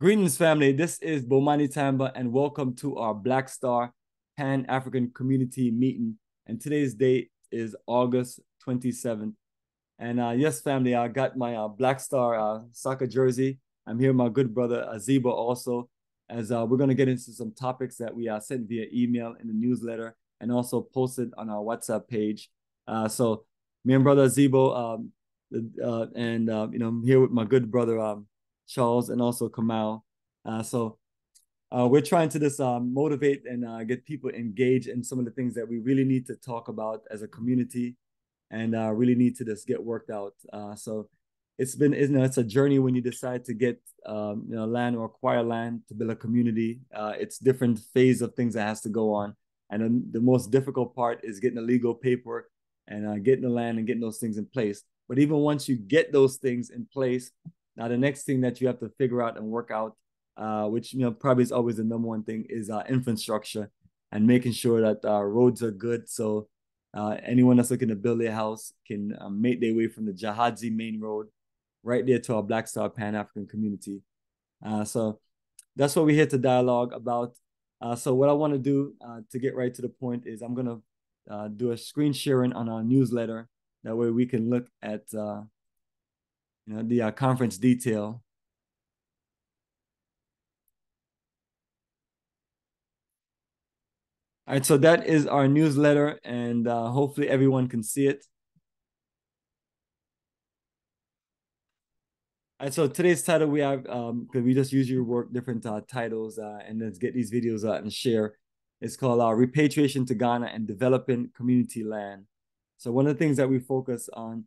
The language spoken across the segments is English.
Greetings, family. This is Bomani Tyehimba, and welcome to our Black Star Pan African Community Meeting. And today's date is August 27th. And uh, yes, family, I got my uh, Black Star uh, soccer jersey. I'm here with my good brother Azibo also, as uh, we're going to get into some topics that we uh, sent via email in the newsletter and also posted on our WhatsApp page. Uh, so me and brother Azibo, um, and you know, I'm here with my good brother um, Charles and also Kamal. Uh, so uh, we're trying to just um, motivate and uh, get people engaged in some of the things that we really need to talk about as a community and uh, really need to just get worked out. Uh, so it's been, you know, it's a journey when you decide to get, um, you know, land or acquire land to build a community. Uh, it's different phase of things that has to go on. And the most difficult part is getting the legal paperwork and uh, getting the land and getting those things in place. But even once you get those things in place, now the next thing that you have to figure out and work out, uh, which you know probably is always the number one thing, is uh, infrastructure and making sure that uh, roads are good. So uh, anyone that's looking to build a house can um, make their way from the Gyaahadze main road right there to our Black Star Pan African community. Uh, so that's what we're here to dialogue about. Uh, so what I want to do to get right to the point is I'm gonna do a screen sharing on our newsletter. That way we can look at you know the uh, conference detail. All right, so that is our newsletter, and uh, hopefully everyone can see it. All right, so today's title we have um because we just usually work different uh, titles uh, and then get these videos out and share. It's called uh, Repatriation to Ghana and Developing Community Land. So one of the things that we focus on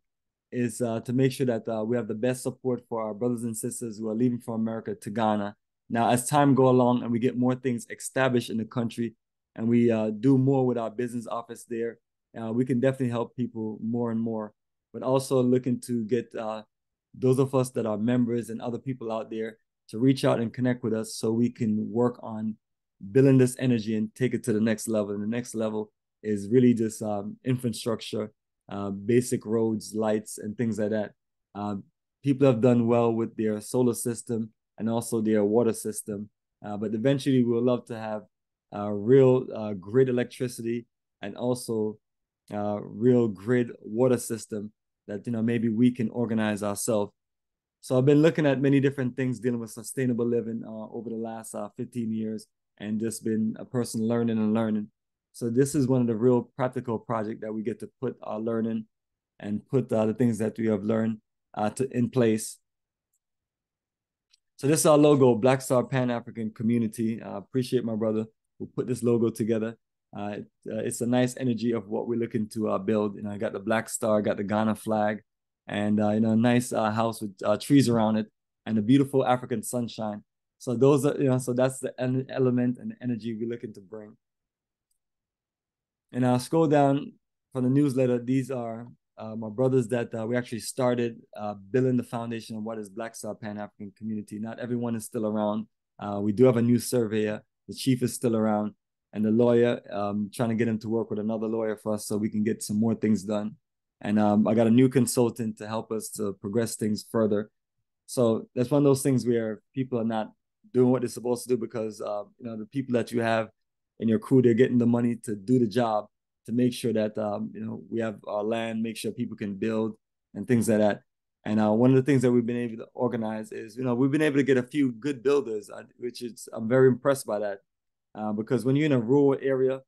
is uh, to make sure that uh, we have the best support for our brothers and sisters who are leaving from America to Ghana. Now, as time go along and we get more things established in the country, and we uh, do more with our business office there, uh, we can definitely help people more and more. But also looking to get uh, those of us that are members and other people out there to reach out and connect with us so we can work on building this energy and take it to the next level. And the next level is really just um, infrastructure, uh, basic roads, lights, and things like that. Uh, people have done well with their solar system and also their water system, uh, but eventually we would love to have uh, real uh, grid electricity and also uh, real grid water system that you know maybe we can organize ourselves. So I've been looking at many different things dealing with sustainable living over the last 15 years and just been a person learning and learning. So this is one of the real practical project that we get to put our learning and put uh, the things that we have learned uh, to in place. So this is our logo, Black Star Pan African Community. I appreciate my brother who put this logo together. Uh, it, uh, it's a nice energy of what we're looking to uh, build. You know, I got the Black Star, got the Ghana flag, and uh, you know, a nice house with trees around it, and a beautiful African sunshine. So those are, you know, so that's the element and energy we're looking to bring. And I'll scroll down from the newsletter. These are uh, my brothers that uh, we actually started uh, building the foundation of what is Black Star Pan African community. Not everyone is still around. Uh, we do have a new surveyor. The chief is still around, and the lawyer. Um, trying to get him to work with another lawyer for us so we can get some more things done. And um, I got a new consultant to help us to progress things further. So that's one of those things where people are not doing what they're supposed to do because uh, you know the people that you have in your crew they're getting the money to do the job to make sure that um, you know we have our land, make sure people can build and things like that. And uh, one of the things that we've been able to organize is you know we've been able to get a few good builders, uh, which is I'm very impressed by that uh, because when you're in a rural area,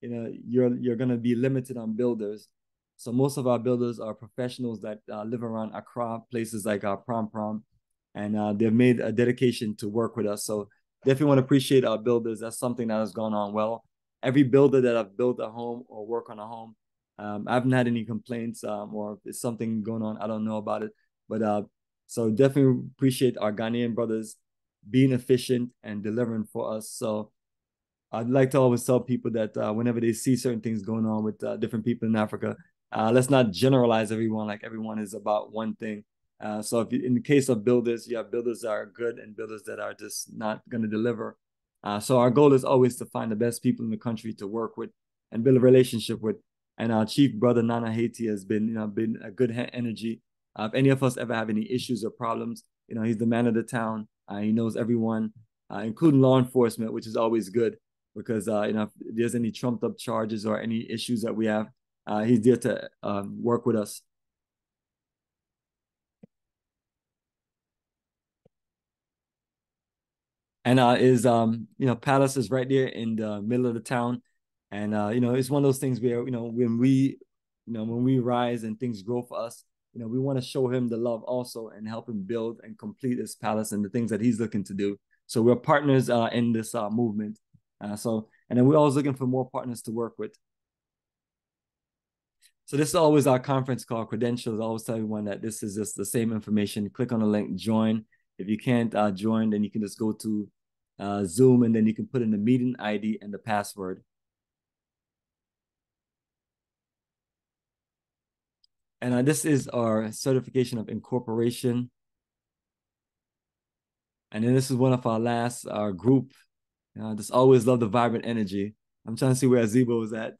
you know you're you're gonna be limited on builders. So most of our builders are professionals that uh, live around Accra, places like our uh, Prampram, and uh, they've made a dedication to work with us. So definitely want to appreciate our builders. That's something that has gone on well. Every builder that I've built a home or work on a home, um, I haven't had any complaints um, or if there's something going on, I don't know about it. But uh, so definitely appreciate our Ghanaian brothers being efficient and delivering for us. So I'd like to always tell people that uh, whenever they see certain things going on with uh, different people in Africa, uh, let's not generalize everyone like everyone is about one thing. Uh, so if you, in the case of builders, you have builders that are good and builders that are just not going to deliver. Uh, so our goal is always to find the best people in the country to work with and build a relationship with. And our chief brother Nana Haiti has been, you know, been a good energy. Uh, if any of us ever have any issues or problems, you know, he's the man of the town. Uh, he knows everyone, uh, including law enforcement, which is always good because uh, you know if there's any trumped up charges or any issues that we have, he's there to um, work with us. And uh, is um you know Palace is right there in the middle of the town, and uh, you know it's one of those things where you know when we you know when we rise and things grow for us, you know we want to show him the love also and help him build and complete his palace and the things that he's looking to do. So we're partners uh, in this uh, movement. Uh, so and then we're always looking for more partners to work with. So this is always our conference call credentials. I always tell everyone that this is just the same information. Click on the link, join. If you can't uh, join, then you can just go to uh, Zoom and then you can put in the meeting ID and the password. And uh, this is our certification of incorporation. And then this is one of our last our group. Uh, just always love the vibrant energy. I'm trying to see where Zebo is at.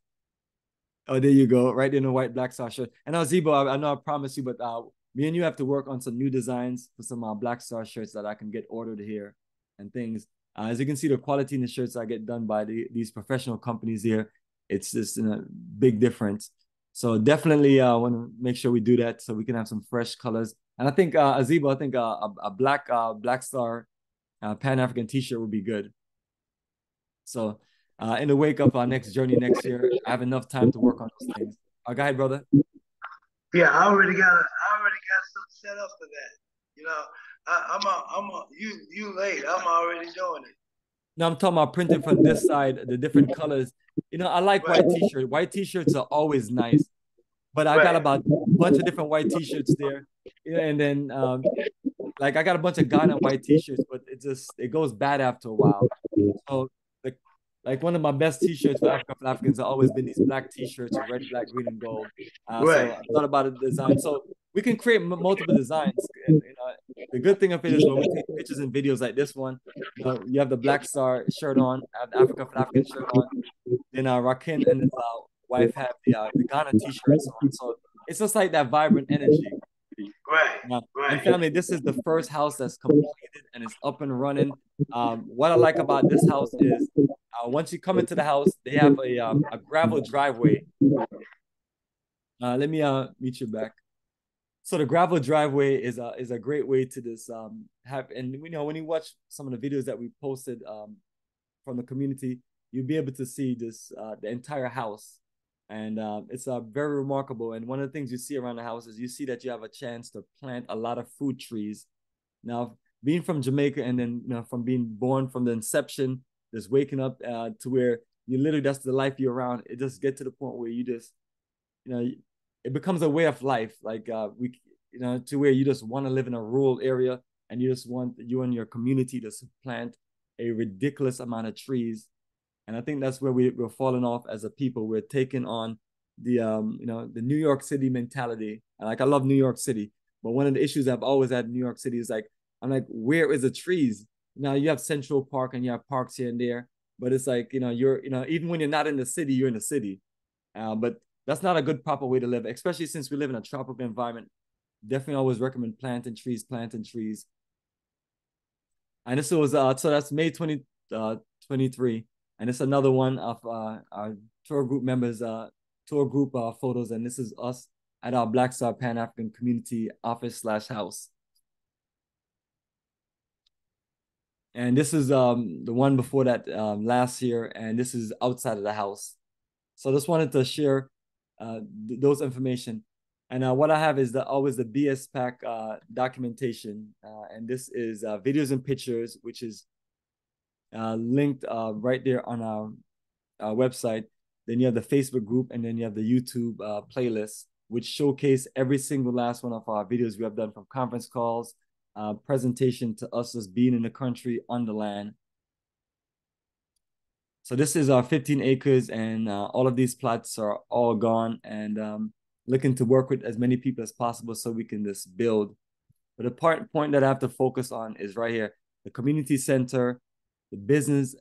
Oh, there you go, right there in the white black star shirt. And now Zebo, I, I know I promised you, but uh, me and you have to work on some new designs for some uh, black star shirts that I can get ordered here and things. Uh, as you can see, the quality in the shirts I get done by the, these professional companies here, it's just a big difference. So definitely, I uh, want to make sure we do that so we can have some fresh colors. And I think uh, Azibo, I think uh, a, a black uh, black star uh, Pan African T-shirt would be good. So uh, in the wake of our next journey next year, I have enough time to work on those things. Uh, go brother. Yeah, I already got I already got something set up for that. You know, I, am a, I'm a, you you late. I'm already doing it. No, I'm talking about printing from this side, the different colors. You know, I like right. white t-shirts. White t-shirts are always nice, but I right. got about a bunch of different white t-shirts there. and then um, like I got a bunch of Ghana white t-shirts, but it just it goes bad after a while. So like one of my best T-shirts for Africa for Africans have always been these black T-shirts with red, black, green, and gold. Uh, right. So I thought about a design. So we can create m- multiple designs. And, you know, the good thing of it is when we take pictures and videos like this one, you, know, you have the Black Star shirt on, have the Africa for African shirt on. Then uh, Rakin and his uh, wife have the, uh, the Ghana T-shirts on. So it's just like that vibrant energy. Right, uh, right. And family, this is the first house that's completed and it's up and running. Um, what I like about this house is uh, once you come into the house, they have a um, a gravel driveway. Uh, let me uh meet you back. So the gravel driveway is a is a great way to just um have and you know when you watch some of the videos that we posted um from the community, you'll be able to see this uh the entire house. And uh, it's uh, very remarkable. And one of the things you see around the house is you see that you have a chance to plant a lot of fruit trees. Now, being from Jamaica and then you know, from being born from the inception just waking up uh, to where you literally that's the life you're around. It just get to the point where you just, you know, it becomes a way of life. Like uh, we, you know, to where you just want to live in a rural area and you just want you and your community to plant a ridiculous amount of trees. And I think that's where we, we're falling off as a people. We're taking on the um, you know, the New York City mentality. And like I love New York City, but one of the issues I've always had in New York City is like, I'm like, where is the trees? now you have Central Park and you have parks here and there, but it's like you know you're you know even when you're not in the city, you're in the city. Uh, but that's not a good proper way to live, especially since we live in a tropical environment. Definitely always recommend planting trees, planting trees. And this was uh so that's May 20 uh 23. And it's another one of uh our tour group members uh tour group uh photos, and this is us at our Black Star Pan African Community office slash house. and this is um the one before that um, last year, and this is outside of the house. So just wanted to share uh, th- those information. And uh, what I have is the always the BS pack uh, documentation, uh, and this is uh, videos and pictures, which is uh, linked uh, right there on our, our website. Then you have the Facebook group, and then you have the YouTube uh, playlist, which showcase every single last one of our videos we have done from conference calls, uh, presentation to us as being in the country on the land. So this is our 15 acres and uh, all of these plots are all gone and um, looking to work with as many people as possible so we can just build. But the part point that I have to focus on is right here, the community center, the business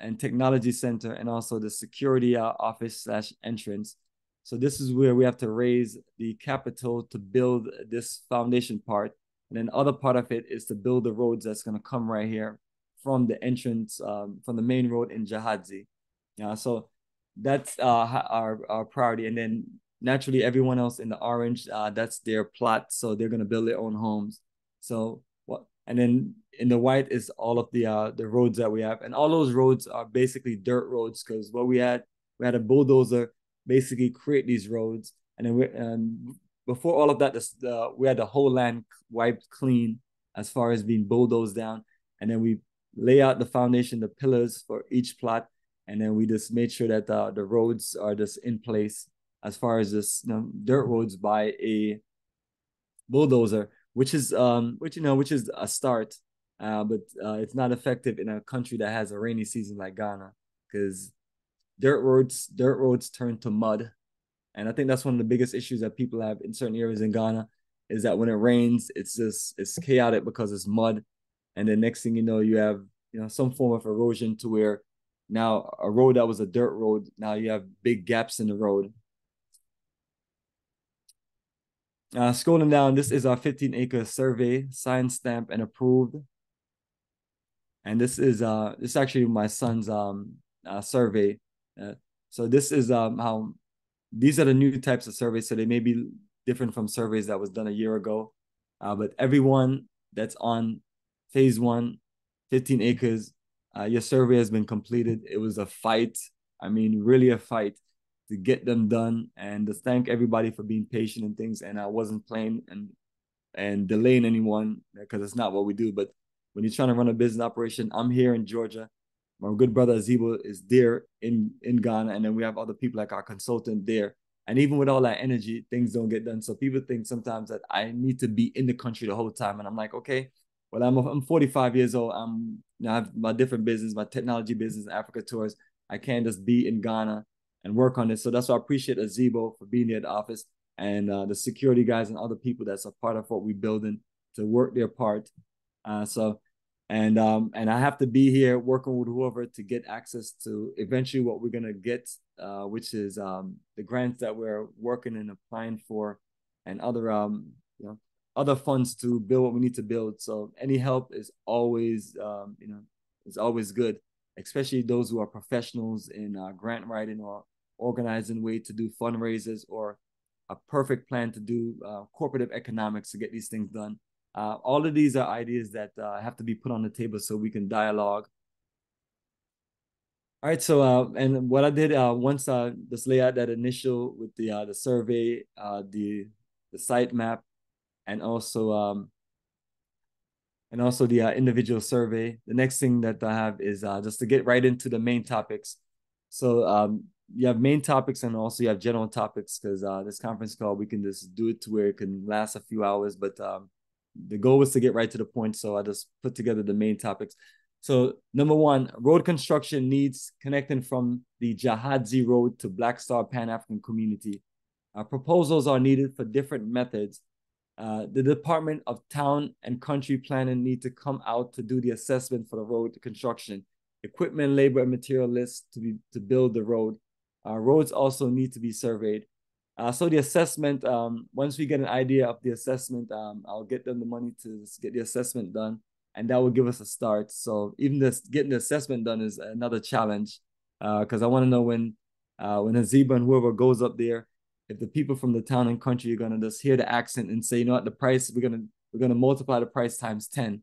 and technology center, and also the security uh, office slash entrance. So this is where we have to raise the capital to build this foundation part And then other part of it is to build the roads that's going to come right here from the entrance, um, from the main road in Gyaahadze. Yeah, so that's uh, our, our priority. And then naturally, everyone else in the orange, uh, that's their plot. So they're going to build their own homes. So? And then in the white is all of the uh, the roads that we have. And all those roads are basically dirt roads because what we had, we had a bulldozer basically create these roads. And then we, and before all of that, this, uh, we had the whole land wiped clean as far as being bulldozed down. And then we lay out the foundation, the pillars for each plot. And then we just made sure that uh, the roads are just in place as far as this you know, dirt roads by a bulldozer, which is um which you know which is a start, uh, but uh, it's not effective in a country that has a rainy season like Ghana because dirt roads dirt roads turn to mud and I think that's one of the biggest issues that people have in certain areas in Ghana is that when it rains, it's just it's chaotic because it's mud. And the next thing you know, you have you know some form of erosion to where now a road that was a dirt road, now you have big gaps in the road. Uh, scrolling down, this is our 15 acre survey, signed, stamped, and approved. And this is uh this is actually my son's um uh, survey. Uh, so this is um how these are the new types of surveys, so they may be different from surveys that was done a year ago. Uh, but everyone that's on phase one, 15 acres, uh, your survey has been completed. It was a fight. I mean, really a fight to get them done and to thank everybody for being patient and things. And I wasn't playing and and delaying anyone because it's not what we do. But when you're trying to run a business operation, I'm here in Georgia my good brother Azibo is there in in Ghana, and then we have other people like our consultant there. And even with all that energy, things don't get done. So people think sometimes that I need to be in the country the whole time, and I'm like, okay, well, I'm I'm 45 years old. I'm you know, I have my different business, my technology business, Africa tours. I can't just be in Ghana and work on this. So that's why I appreciate Azibo for being here at the office and uh, the security guys and other people that's a part of what we're building to work their part. Uh, so and um and I have to be here working with whoever to get access to eventually what we're gonna get, uh, which is um the grants that we're working and applying for, and other um you know other funds to build what we need to build. So any help is always um you know is always good, especially those who are professionals in uh, grant writing or organizing way to do fundraisers or a perfect plan to do uh, corporate economics to get these things done. Uh, all of these are ideas that uh, have to be put on the table so we can dialogue. All right, so uh, and what I did uh, once uh, just lay out that initial with the the survey, the the site map, and also um, and also the individual survey. The next thing that I have is uh, just to get right into the main topics. So um, you have main topics and also you have general topics because uh, this conference call we can just do it to where it can last a few hours, but um, the goal was to get right to the point. So I just put together the main topics. So number one, road construction needs connecting from the Gyaahadze Road to Black Star Pan African Community. Uh, proposals are needed for different methods. Uh, the Department of Town and Country Planning need to come out to do the assessment for the road construction. Equipment, labor, and material lists to be to build the road. Uh, roads also need to be surveyed. Uh, so the assessment, um, once we get an idea of the assessment, um, I'll get them the money to get the assessment done, and that will give us a start. So even this getting the assessment done is another challenge, because uh, I want to know when, uh, when Azibo and whoever goes up there, if the people from the town and country are gonna just hear the accent and say, you know what, the price we're gonna we're gonna multiply the price times ten.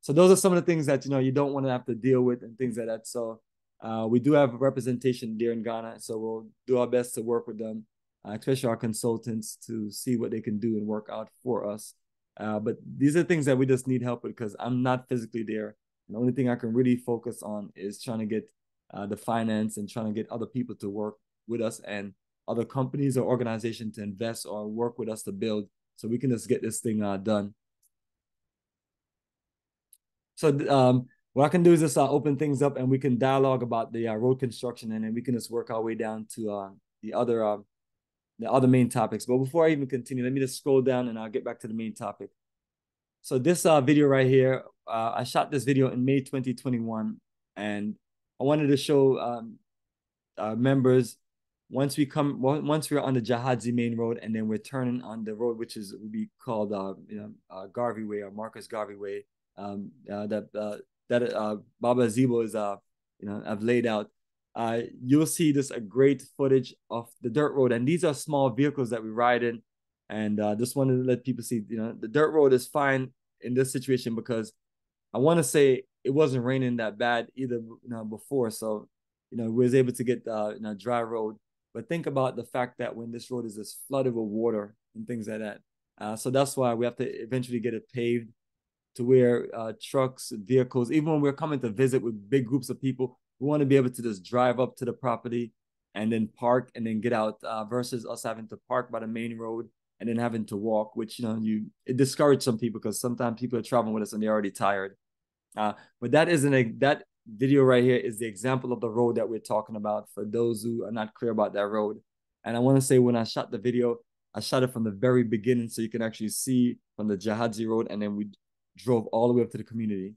So those are some of the things that you know you don't want to have to deal with and things like that. So uh, we do have representation there in Ghana, so we'll do our best to work with them uh, especially our consultants, to see what they can do and work out for us. Uh, but these are things that we just need help with because I'm not physically there. And the only thing I can really focus on is trying to get uh, the finance and trying to get other people to work with us and other companies or organizations to invest or work with us to build so we can just get this thing uh, done. So um, what I can do is just uh, open things up and we can dialogue about the uh, road construction and then we can just work our way down to uh, the other um, the other main topics. But before I even continue, let me just scroll down and I'll get back to the main topic. So this uh, video right here, uh, I shot this video in May 2021, and I wanted to show um, uh, members once we come once we're on the Gyaahadze main road and then we're turning on the road which is will be called uh, you know uh, Garvey Way or Marcus Garvey Way um, uh, that uh, that uh, Baba Zibo is uh you know I've laid out uh, you'll see this a great footage of the dirt road. And these are small vehicles that we ride in. And uh, just wanted to let people see you know the dirt road is fine in this situation because I want to say it wasn't raining that bad either you know before. So you know we was able to get uh you know dry road. But think about the fact that when this road is just flooded with water and things like that. Uh, so that's why we have to eventually get it paved to where uh, trucks, vehicles, even when we're coming to visit with big groups of people, we want to be able to just drive up to the property and then park and then get out uh, versus us having to park by the main road and then having to walk, which, you know, you it some people because sometimes people are traveling with us and they're already tired. Uh, but that isn't a, that video right here is the example of the road that we're talking about for those who are not clear about that road. And I want to say when I shot the video, I shot it from the very beginning so you can actually see from the Gyaahadze Road and then we drove all the way up to the community.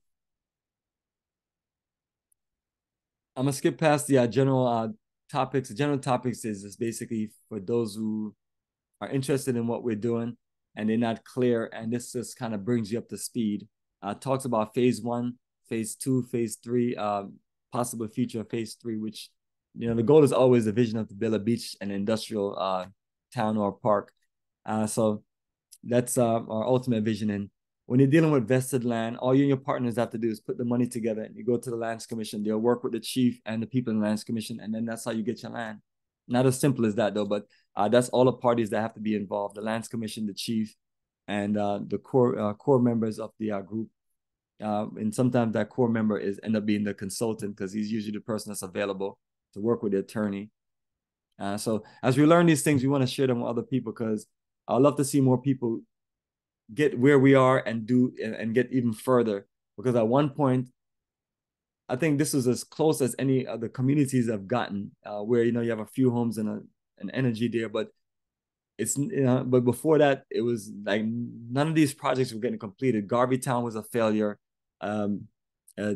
I'm gonna skip past the uh, general uh, topics. The general topics is, is basically for those who are interested in what we're doing and they're not clear, and this just kind of brings you up to speed. Uh, talks about phase one, phase two, phase three, um, possible future phase three, which you know the goal is always the vision of the build a beach and industrial uh, town or park. Uh, so that's uh, our ultimate vision. And when you're dealing with vested land, all you and your partners have to do is put the money together and you go to the lands commission. They'll work with the chief and the people in the lands commission, and then that's how you get your land. Not as simple as that though, but uh, that's all the parties that have to be involved: the lands commission, the chief, and uh, the core uh, core members of the uh, group uh, and sometimes that core member is end up being the consultant because he's usually the person that's available to work with the attorney. Uh, so as we learn these things, we want to share them with other people because I'd love to see more people get where we are and do and, and get even further. Because at one point, I think this is as close as any of the communities have gotten, uh, where you know you have a few homes and a, an energy there, but it's you know, but before that, it was like none of these projects were getting completed. Garvey Town was a failure. Um, uh,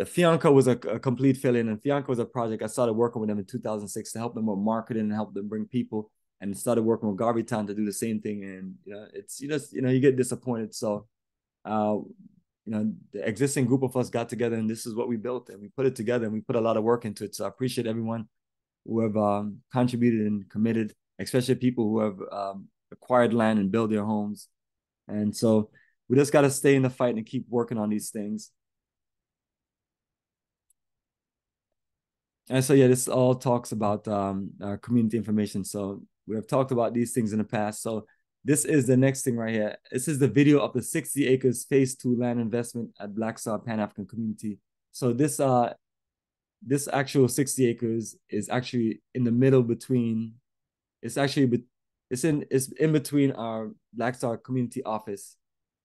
Fianco was a, a, complete fill-in, and Fianco was a project I started working with them in 2006 to help them with marketing and help them bring people, and started working with Garvey Town to do the same thing. And you know, it's you just you know you get disappointed. So, uh, you know, the existing group of us got together, and this is what we built, and we put it together, and we put a lot of work into it. So I appreciate everyone who have um, contributed and committed, especially people who have um, acquired land and built their homes. And so we just got to stay in the fight and keep working on these things. And so, yeah, this all talks about um, our community information. So we have talked about these things in the past. So this is the next thing right here. This is the video of the 60 acres phase two land investment at Black Star Pan African Community. So this uh this actual 60 acres is actually in the middle between it's actually it's in it's in between our Black Star community office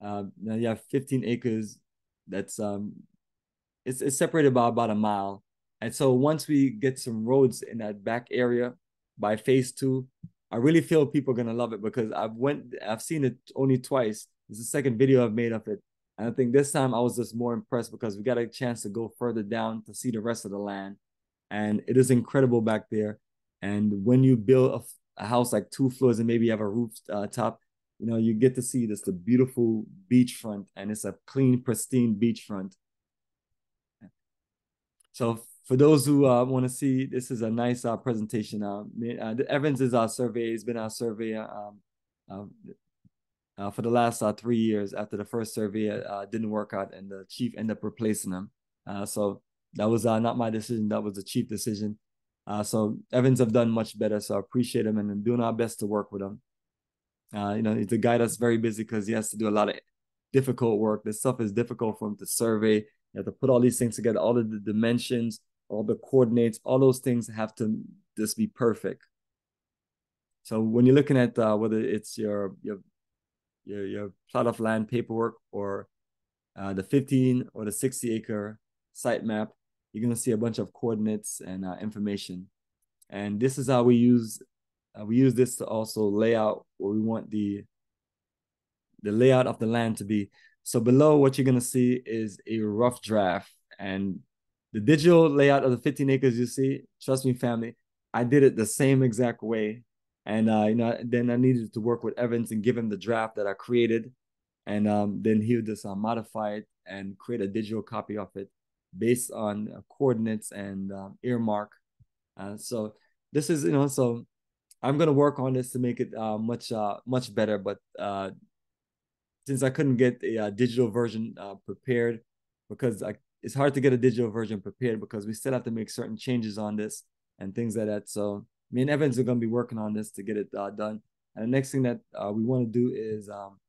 um, now you have 15 acres. That's um, it's it's separated by about a mile. And so once we get some roads in that back area by phase two, I really feel people are gonna love it because I've went I've seen it only twice. It's the second video I've made of it. And I think this time I was just more impressed because we got a chance to go further down to see the rest of the land. And it is incredible back there. And when you build a, a house like two floors and maybe you have a roof uh, top, you know, you get to see this the beautiful beachfront, and it's a clean, pristine beachfront. So for those who uh, want to see, this is a nice uh, presentation. Uh, uh, Evans is our survey. He's been our surveyor um, um, uh, for the last uh, three years. After the first survey uh, didn't work out, and the chief ended up replacing him. Uh, so that was uh, not my decision. That was the chief decision. Uh, so Evans have done much better. So I appreciate him and I'm doing our best to work with him. Uh, you know, he's a guy that's very busy because he has to do a lot of difficult work. This stuff is difficult for him to survey. You have to put all these things together, all of the dimensions, all the coordinates, all those things have to just be perfect. So when you're looking at uh, whether it's your your your your plot of land paperwork or uh, the 15 or the 60 acre site map, you're gonna see a bunch of coordinates and uh, information. And this is how we use uh, we use this to also lay out what we want the the layout of the land to be. So below what you're gonna see is a rough draft and the digital layout of the 15 acres you see, trust me family, I did it the same exact way. And uh, you know, then I needed to work with Evans and give him the draft that I created, and um, then he would just uh, modify it and create a digital copy of it based on uh, coordinates and um, earmark. Uh, so this is you know, so I'm gonna work on this to make it uh, much uh, much better. But since I couldn't get a, digital version prepared, because I, it's hard to get a digital version prepared because we still have to make certain changes on this and things like that. So me and Evans are going to be working on this to get it uh, done. And the next thing that uh, we want to do is, um,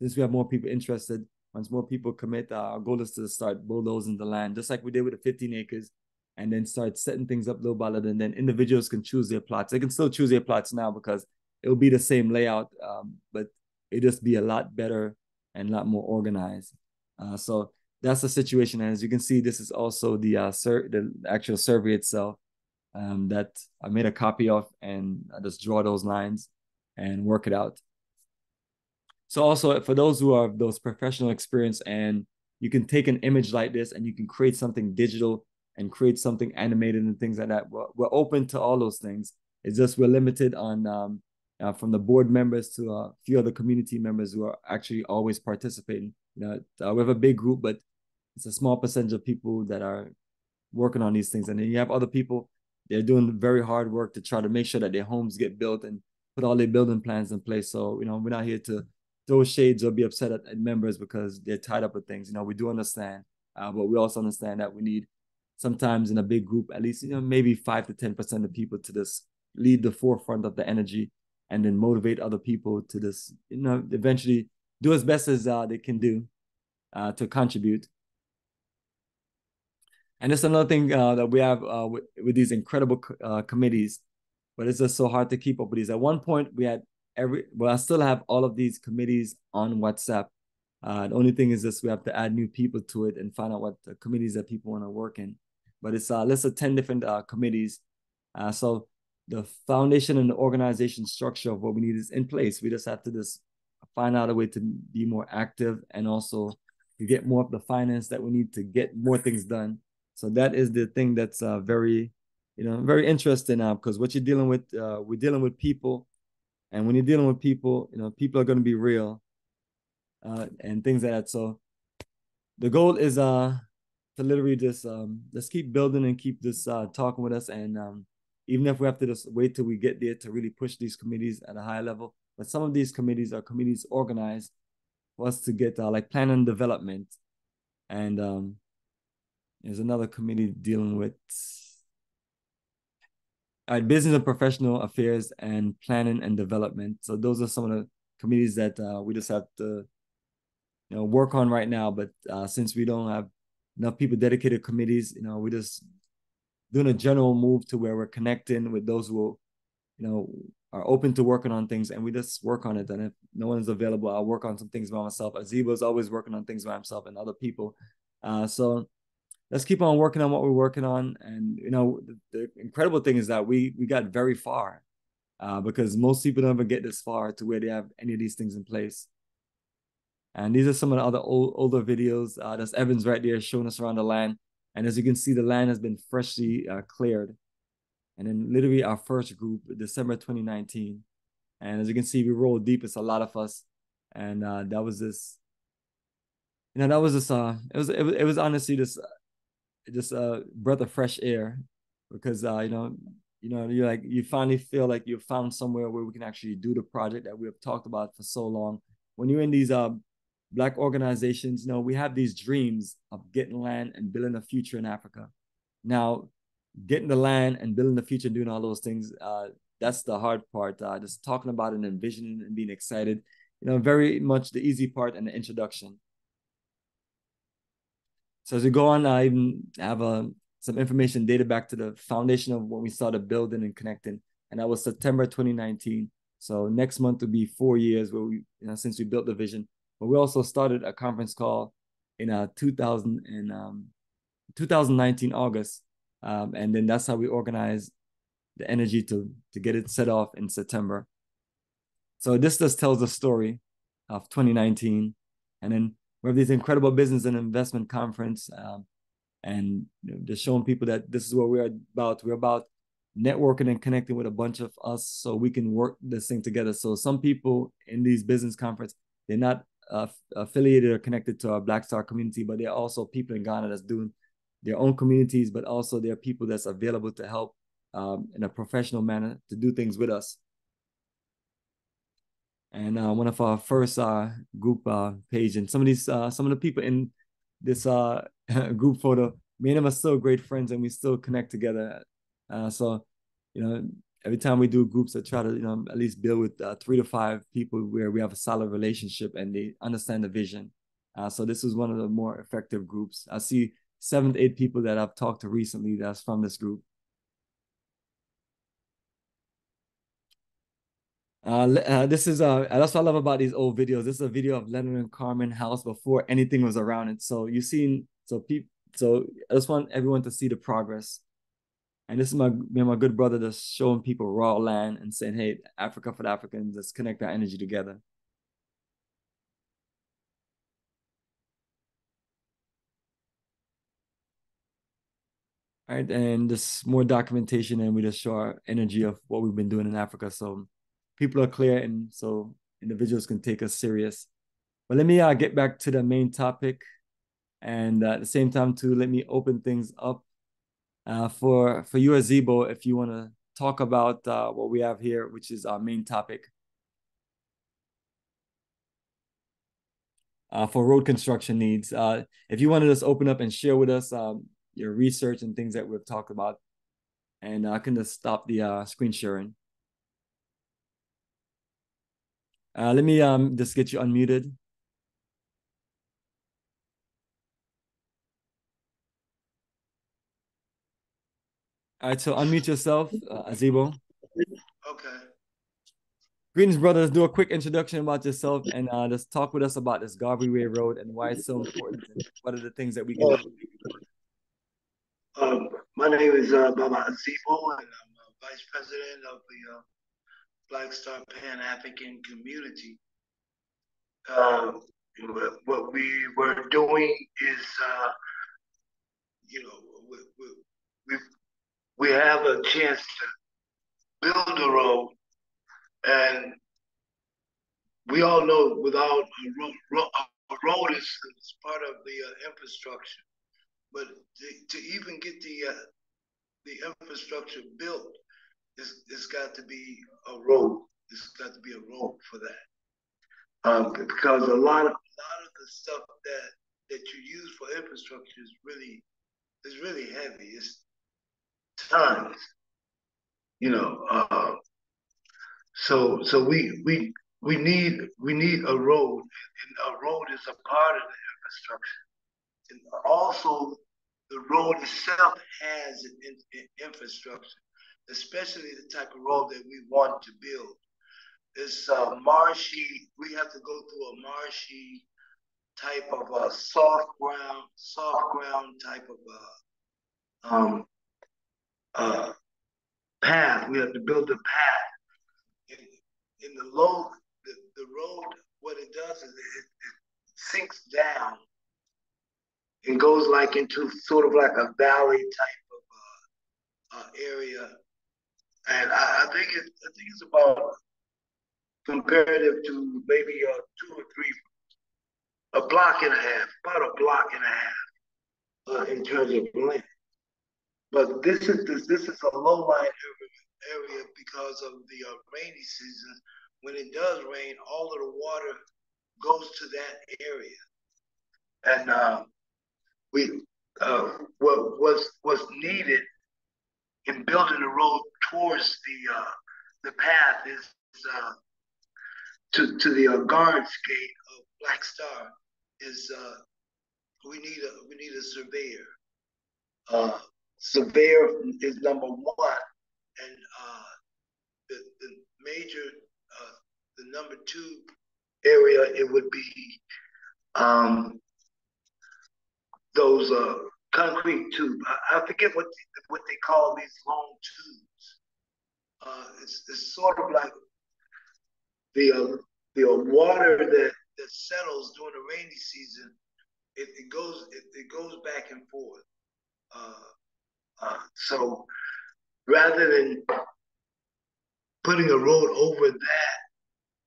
since we have more people interested, once more people commit, uh, our goal is to start bulldozing the land, just like we did with the 15 acres, and then start setting things up little by little. And then individuals can choose their plots. They can still choose their plots now because it will be the same layout, um, but it just be a lot better and a lot more organized. Uh, so that's the situation. And as you can see, this is also the uh, sur- the actual survey itself um, that I made a copy of and I just draw those lines and work it out. So also for those who have those professional experience and you can take an image like this and you can create something digital and create something animated and things like that. We're, we're open to all those things. It's just we're limited on um, uh, from the board members to a few other community members who are actually always participating. You know, uh, we have a big group, but it's a small percentage of people that are working on these things. And then you have other people they're doing very hard work to try to make sure that their homes get built and put all their building plans in place. So, you know, we're not here to throw shades or be upset at, at members because they're tied up with things. You know, we do understand, uh, but we also understand that we need sometimes in a big group, at least, you know, maybe five to 10% of people to just lead the forefront of the energy and then motivate other people to just, you know, eventually do as best as uh, they can do uh, to contribute. And it's another thing uh, that we have uh, with, with, these incredible uh, committees, but it's just so hard to keep up with these. At one point, we had every, well, I still have all of these committees on WhatsApp. Uh, the only thing is this, we have to add new people to it and find out what committees that people want to work in. But it's a list of 10 different committees. So the foundation and the organization structure of what we need is in place. We just have to just find out a way to be more active and also to get more of the finance that we need to get more things done so that is the thing that's uh, very, you know, very interesting now because what you're dealing with, uh, we're dealing with people, and when you're dealing with people, you know, people are going to be real, uh, and things like that. So the goal is uh to literally just um just keep building and keep this uh talking with us, and um even if we have to just wait till we get there to really push these committees at a high level. But some of these committees are committees organized for us to get uh, like plan and development, and um there's another committee dealing with all right, business and professional affairs and planning and development. So those are some of the committees that uh, we just have to, you know, work on right now. But uh, since we don't have enough people dedicated committees, you know, we're just doing a general move to where we're connecting with those who, you know, are open to working on things, and we just work on it. And if no one's available, I'll work on some things by myself. Azibo's always working on things by himself and other people. Uh, so let's keep on working on what we're working on. And you know, the, the incredible thing is that we we got very far uh, because most people don't ever get this far to where they have any of these things in place. And these are some of the other old, older videos. Uh, that's Evans right there showing us around the land. And as you can see, the land has been freshly uh, cleared. And then literally our first group, December 2019. And as you can see, we rolled deep. It's a lot of us. And uh, that was this, you know, that was just, uh, it was, it was, it was honestly just just a breath of fresh air because uh, you know you know you like you finally feel like you've found somewhere where we can actually do the project that we have talked about for so long when you're in these uh black organizations you know we have these dreams of getting land and building a future in africa now getting the land and building the future and doing all those things uh that's the hard part uh just talking about it and envisioning and being excited you know very much the easy part and the introduction so as we go on, I even have uh, some information dated back to the foundation of when we started building and connecting, and that was September 2019. So next month will be four years where we, you know, since we built the vision. But we also started a conference call in uh 2000 and um 2019 August, um, and then that's how we organize the energy to to get it set off in September. So this just tells the story of 2019, and then we have this incredible business and investment conference, um, and you know, just showing people that this is what we're about. We're about networking and connecting with a bunch of us so we can work this thing together. So some people in these business conference, they're not uh, affiliated or connected to our Black Star community, but they're also people in Ghana that's doing their own communities, but also there are people that's available to help um, in a professional manner to do things with us. And uh, one of our first uh, group uh, page, and some of these, uh, some of the people in this uh, group photo, and them are still great friends, and we still connect together. Uh, so, you know, every time we do groups, I try to, you know, at least build with three to five people where we have a solid relationship and they understand the vision. so this is one of the more effective groups. I see seven to eight people that I've talked to recently that's from this group. Uh, uh, this is uh, that's what I love about these old videos. This is a video of Leonard and Carmen house before anything was around it. So you've seen, so people, so I just want everyone to see the progress. And this is my my good brother just showing people raw land and saying, "Hey, Africa for the Africans. Let's connect our energy together." Right? And just more documentation, and we just show our energy of what we've been doing in Africa. So people are clear, and so individuals can take us serious. But let me uh, get back to the main topic, and uh, at the same time, too, let me open things up uh, for for you, Azibo, if you want to talk about uh, what we have here, which is our main topic. Uh, for road construction needs. Uh, if you want to just open up and share with us um, your research and things that we've talked about. And I can just stop the uh, screen sharing. Uh, let me um, just get you unmuted. All right, so unmute yourself, uh, Azibo. Okay. Greetings, brothers. Do a quick introduction about yourself and uh, just talk with us about this Garvey Way Road and why it's so important. And what are the things that we can do? Um, my name is uh, Baba Azibo, and I'm uh, Vice President of the uh, Black Star Pan African Community. Uh, what we were doing is, uh, you know, we, we, we have a chance to build a road, and we all know without a road, a road is, is part of the infrastructure but to, to even get the uh, the infrastructure built, it's, it's got to be a road. It's got to be a road for that. Um, because a lot of a lot of the stuff that that you use for infrastructure is really is really heavy. It's tons. You know, uh, so so we we we need we need a road, and a road is a part of the infrastructure. And also the road itself has an, in, infrastructure, especially the type of road that we want to build. It's uh, marshy, we have to go through a marshy type of a uh, soft ground, soft ground type of uh, um, uh, path. We have to build a path. In, in the low, the, the road, what it does is it, it sinks down and goes like into sort of like a valley type of uh, uh, area. And I, I, think it, I think it's about comparative to maybe a two or three, a block and a half, about a block and a half uh, in terms of length. But this is this, this is a low lying area, area because of the uh, rainy season. When it does rain, all of the water goes to that area. And uh, we uh, what was was needed in building the road towards the uh, the path is uh, to to the uh, guards gate of Black Star is uh, we need a we need a surveyor. Uh, surveyor is number one, and uh, the the major the number two area it would be um, those uh, concrete tubes. I, I, forget what they, what they call these long tubes. Uh, it's, it's sort of like the uh, the water that, that settles during the rainy season. It, it goes it, it goes back and forth. Uh, uh, so rather than putting a road over that,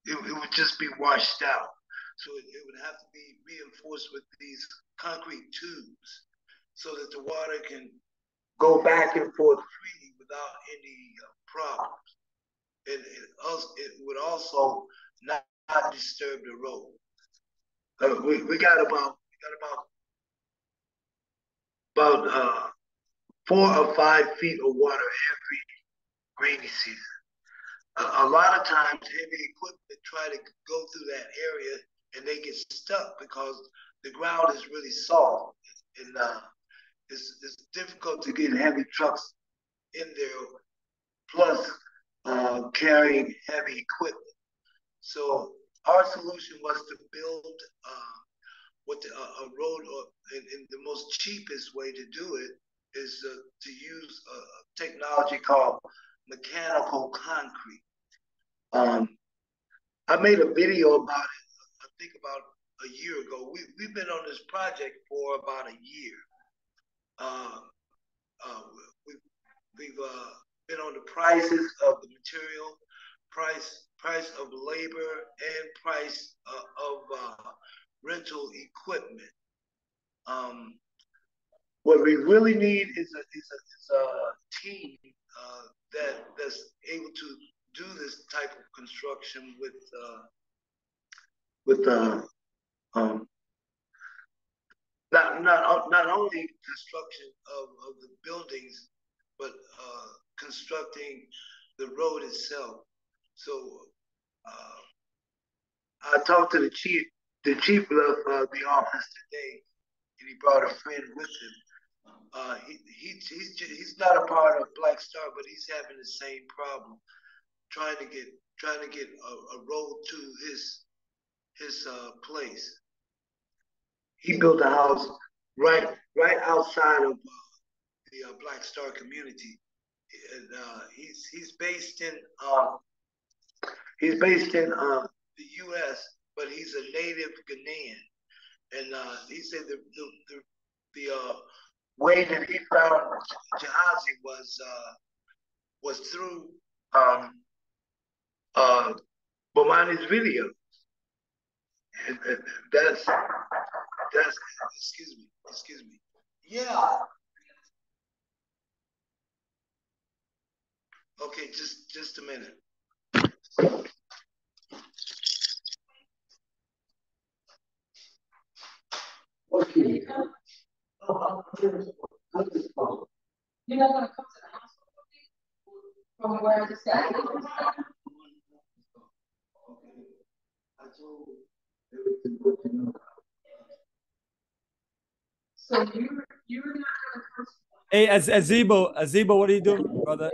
it, it would just be washed out. So it, it would have to be reinforced with these concrete tubes so that the water can go back and forth freely without any uh, problems. And it, it would also not, not disturb the road. Uh, we, we got about we got about about uh, four or five feet of water every rainy season. A lot of times, heavy equipment try to go through that area and they get stuck because the ground is really soft and uh, it's, it's difficult to get heavy trucks in there, plus uh, carrying heavy equipment. So our solution was to build uh, what the, uh, a road, or, and, and, the most cheapest way to do it is uh, to use a technology called mechanical concrete. Um, I made a video about it I think about a year ago. We, we've been on this project for about a year. Uh, uh, we, we've uh, been on the prices of the material, price price of labor, and price uh, of uh, rental equipment. Um, what we really need is a, is a, is a team uh, that that's able to do this type of construction with with um, not not not only construction of, of the buildings, but uh, constructing the road itself. So uh, I talked to the chief, the chief of uh, the office today, and he brought a friend with him. Uh, he, he, he's he's not a part of Black Star, but he's having the same problem, trying to get trying to get a, a road to his his uh, place. He built a house right right outside of uh, the uh, Black Star community, and uh, he's he's based in uh, he's based in uh, the U.S., but he's a native Ghanaian, and he said the the the, the way that he found Gyaahadze was was through um, uh, Bomani's video that's that's excuse me, excuse me. Yeah. Okay, just just a minute. Okay. You're not gonna come to the hospital from where staff is? Okay. I told so you you're not. Hey, Az Azibo, Azibo, what are you doing, brother?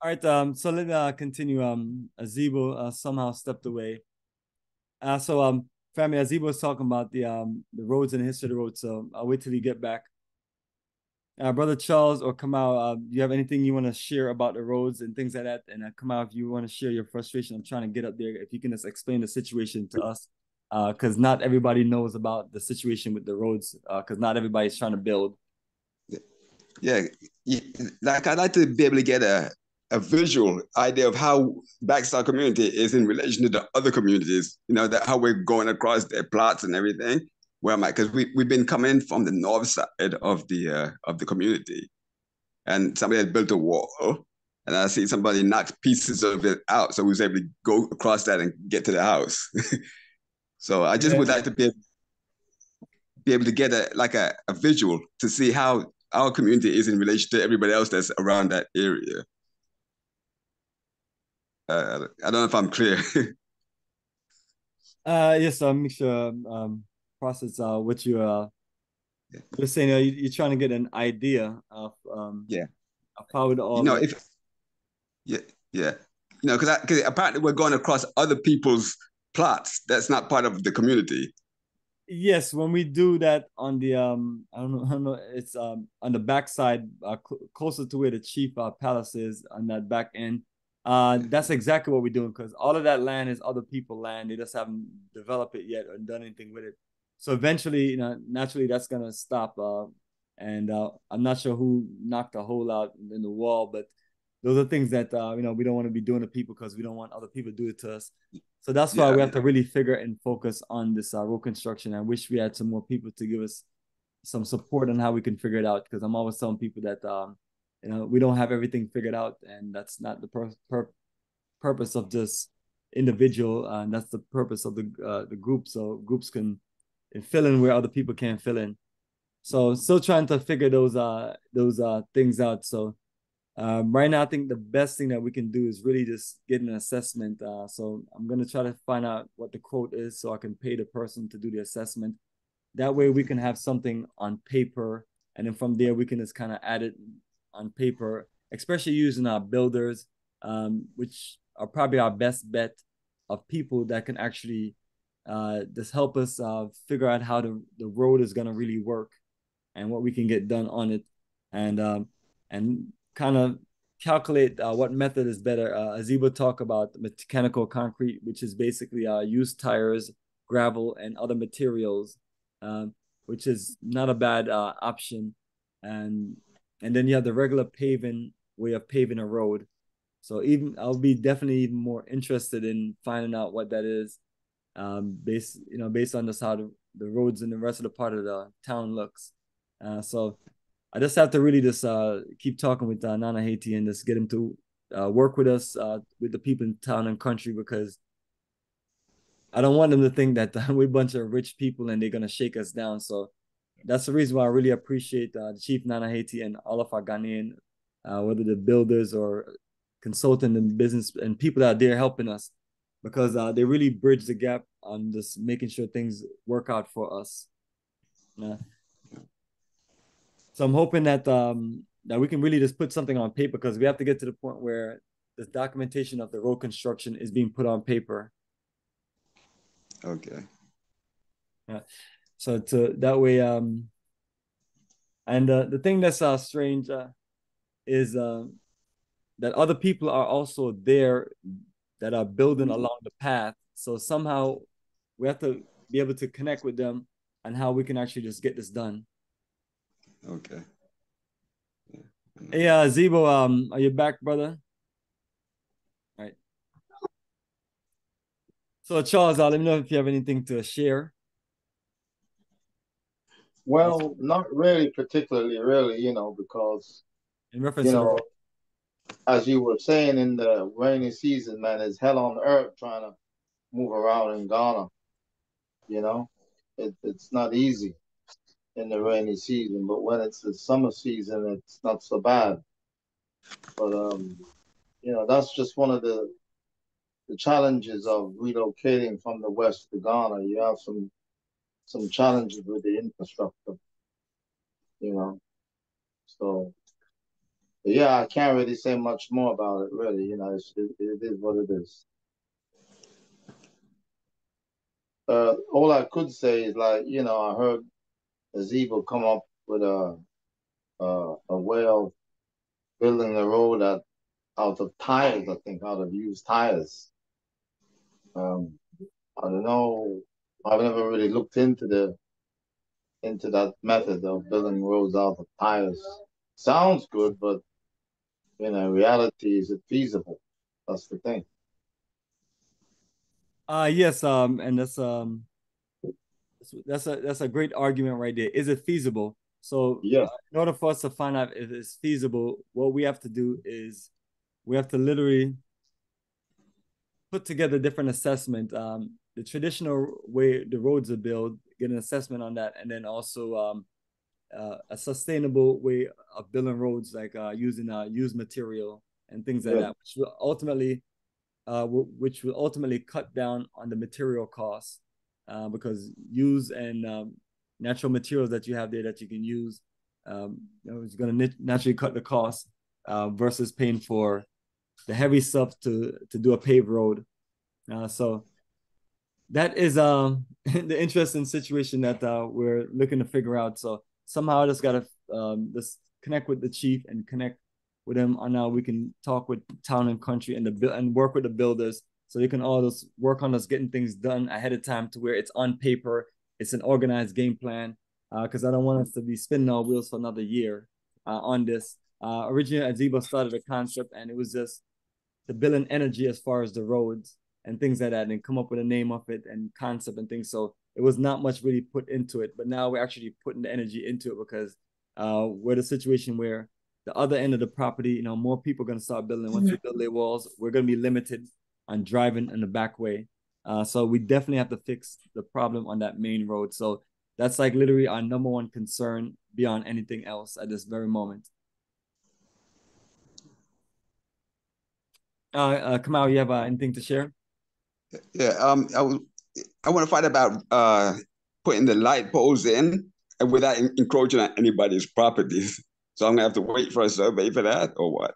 All right, um, so let me uh, continue. Um, Azibo uh, somehow stepped away. Uh, so um, family, Azibo was talking about the um the roads and the history of the roads. So I'll wait till he get back. Uh, Brother Charles or Kamal, uh, you have anything you want to share about the roads and things like that? And uh, Kamal, if you want to share your frustration, I'm trying to get up there. If you can just explain the situation to us, because uh, not everybody knows about the situation with the roads, because uh, not everybody's trying to build. Yeah, like I'd like to be able to get a, a visual idea of how Black Star community is in relation to the other communities, you know, that how we're going across their plots and everything where am I? Because we we've been coming from the north side of the uh, of the community, and somebody had built a wall, and I see somebody knocked pieces of it out, so we was able to go across that and get to the house. so I just yeah. would like to be able, be able to get a like a, a visual to see how our community is in relation to everybody else that's around that area. Uh, I don't know if I'm clear. uh, yes, I'm sure. Um, process uh, what you uh, you're saying. Uh, you, are trying to get an idea of um, yeah of how it all. You know, if yeah, yeah, you know, because because apparently we're going across other people's plots. That's not part of the community. Yes, when we do that on the um, I don't know, I don't know, it's um on the backside, uh, cl- closer to where the chief uh, palace is on that back end. Uh, that's exactly what we're doing because all of that land is other people land. They just haven't developed it yet or done anything with it. So eventually, you know, naturally that's gonna stop. Uh, and uh, I'm not sure who knocked a hole out in the wall, but those are things that uh, you know we don't want to be doing to people because we don't want other people to do it to us. So that's why yeah, we have to really figure and focus on this uh, road construction. I wish we had some more people to give us some support on how we can figure it out because I'm always telling people that um, you know we don't have everything figured out, and that's not the pur- pur- purpose of just individual, uh, and that's the purpose of the uh, the group. So groups can fill in where other people can't fill in. So still trying to figure those uh those uh things out. So um, right now, I think the best thing that we can do is really just get an assessment. Uh, so I'm gonna try to find out what the quote is, so I can pay the person to do the assessment. That way, we can have something on paper, and then from there, we can just kind of add it on paper, especially using our builders, um, which are probably our best bet of people that can actually uh, just help us uh, figure out how the, the road is gonna really work and what we can get done on it, and um, and kind of calculate uh, what method is better. Uh, Azibo talk about mechanical concrete, which is basically uh, used tires, gravel, and other materials, um, which is not a bad uh, option. And and then you have the regular paving way of paving a road. So even I'll be definitely even more interested in finding out what that is, um, based you know based on this how the, the roads in the rest of the part of the town looks. Uh, so I just have to really just uh, keep talking with uh, Nana Haiti and just get him to uh, work with us, uh, with the people in town and country, because I don't want them to think that we're a bunch of rich people and they're gonna shake us down. So that's the reason why I really appreciate uh, the Chief Nana Haiti and all of our Ghanaian, uh, whether the builders or consultant and business and people out there helping us, because uh, they really bridge the gap on just making sure things work out for us. Yeah. So I'm hoping that um that we can really just put something on paper because we have to get to the point where the documentation of the road construction is being put on paper. Okay. Yeah. So to that way, um, and uh, the thing that's uh, strange uh, is uh, that other people are also there that are building mm-hmm. along the path. So somehow we have to be able to connect with them and how we can actually just get this done. Okay. Yeah. Hey, uh, Zebo, um, are you back, brother? All right. So, Charles, uh, let me know if you have anything to share. Well, not really particularly, really, you know, because in reference you know, as you were saying in the rainy season, man, it's hell on earth trying to move around in Ghana. You know, it, it's not easy in the rainy season, but when it's the summer season, it's not so bad. But um, you know, that's just one of the the challenges of relocating from the west to Ghana. You have some some challenges with the infrastructure. You know, so yeah, I can't really say much more about it. Really, you know, it, it is what it is. Uh, all I could say is like, you know, I heard Azibo come up with a a, a way of building the road out, out of tires, I think, out of used tires. Um, I don't know. I've never really looked into the into that method of building roads out of tires. Sounds good, but you know, reality is it feasible? That's the thing. Uh yes, um, and that's um that's a that's a great argument right there. Is it feasible? So yeah, uh, in order for us to find out if it's feasible, what we have to do is we have to literally put together different assessment. Um, the traditional way the roads are built, get an assessment on that, and then also um, uh, a sustainable way of building roads, like uh, using uh, used material and things like yeah. that, which will ultimately, uh, which will ultimately cut down on the material costs uh, because use and um, natural materials that you have there that you can use um, you know, it's going to naturally cut the cost uh, versus paying for the heavy stuff to to do a paved road. Uh, so that is um the interesting situation that uh, we're looking to figure out. So somehow I just gotta um, just connect with the chief and connect with him on how we can talk with town and country and the and work with the builders so they can all just work on us getting things done ahead of time to where it's on paper it's an organized game plan because uh, I don't want us to be spinning our wheels for another year uh, on this. Uh, originally, Azibo started a concept, and it was just to build an energy as far as the roads and things like that, and come up with a name of it and concept and things. So it was not much really put into it, but now we're actually putting the energy into it because uh, we're the situation where the other end of the property, you know, more people are going to start building. Once we build their walls, we're going to be limited on driving in the back way. Uh, so we definitely have to fix the problem on that main road. So that's like literally our number one concern beyond anything else at this very moment. Uh, uh Kamal, you have uh, anything to share? Yeah, um, I, I want to fight about uh putting the light poles in and without encroaching on anybody's properties. So I'm gonna have to wait for a survey for that, or what?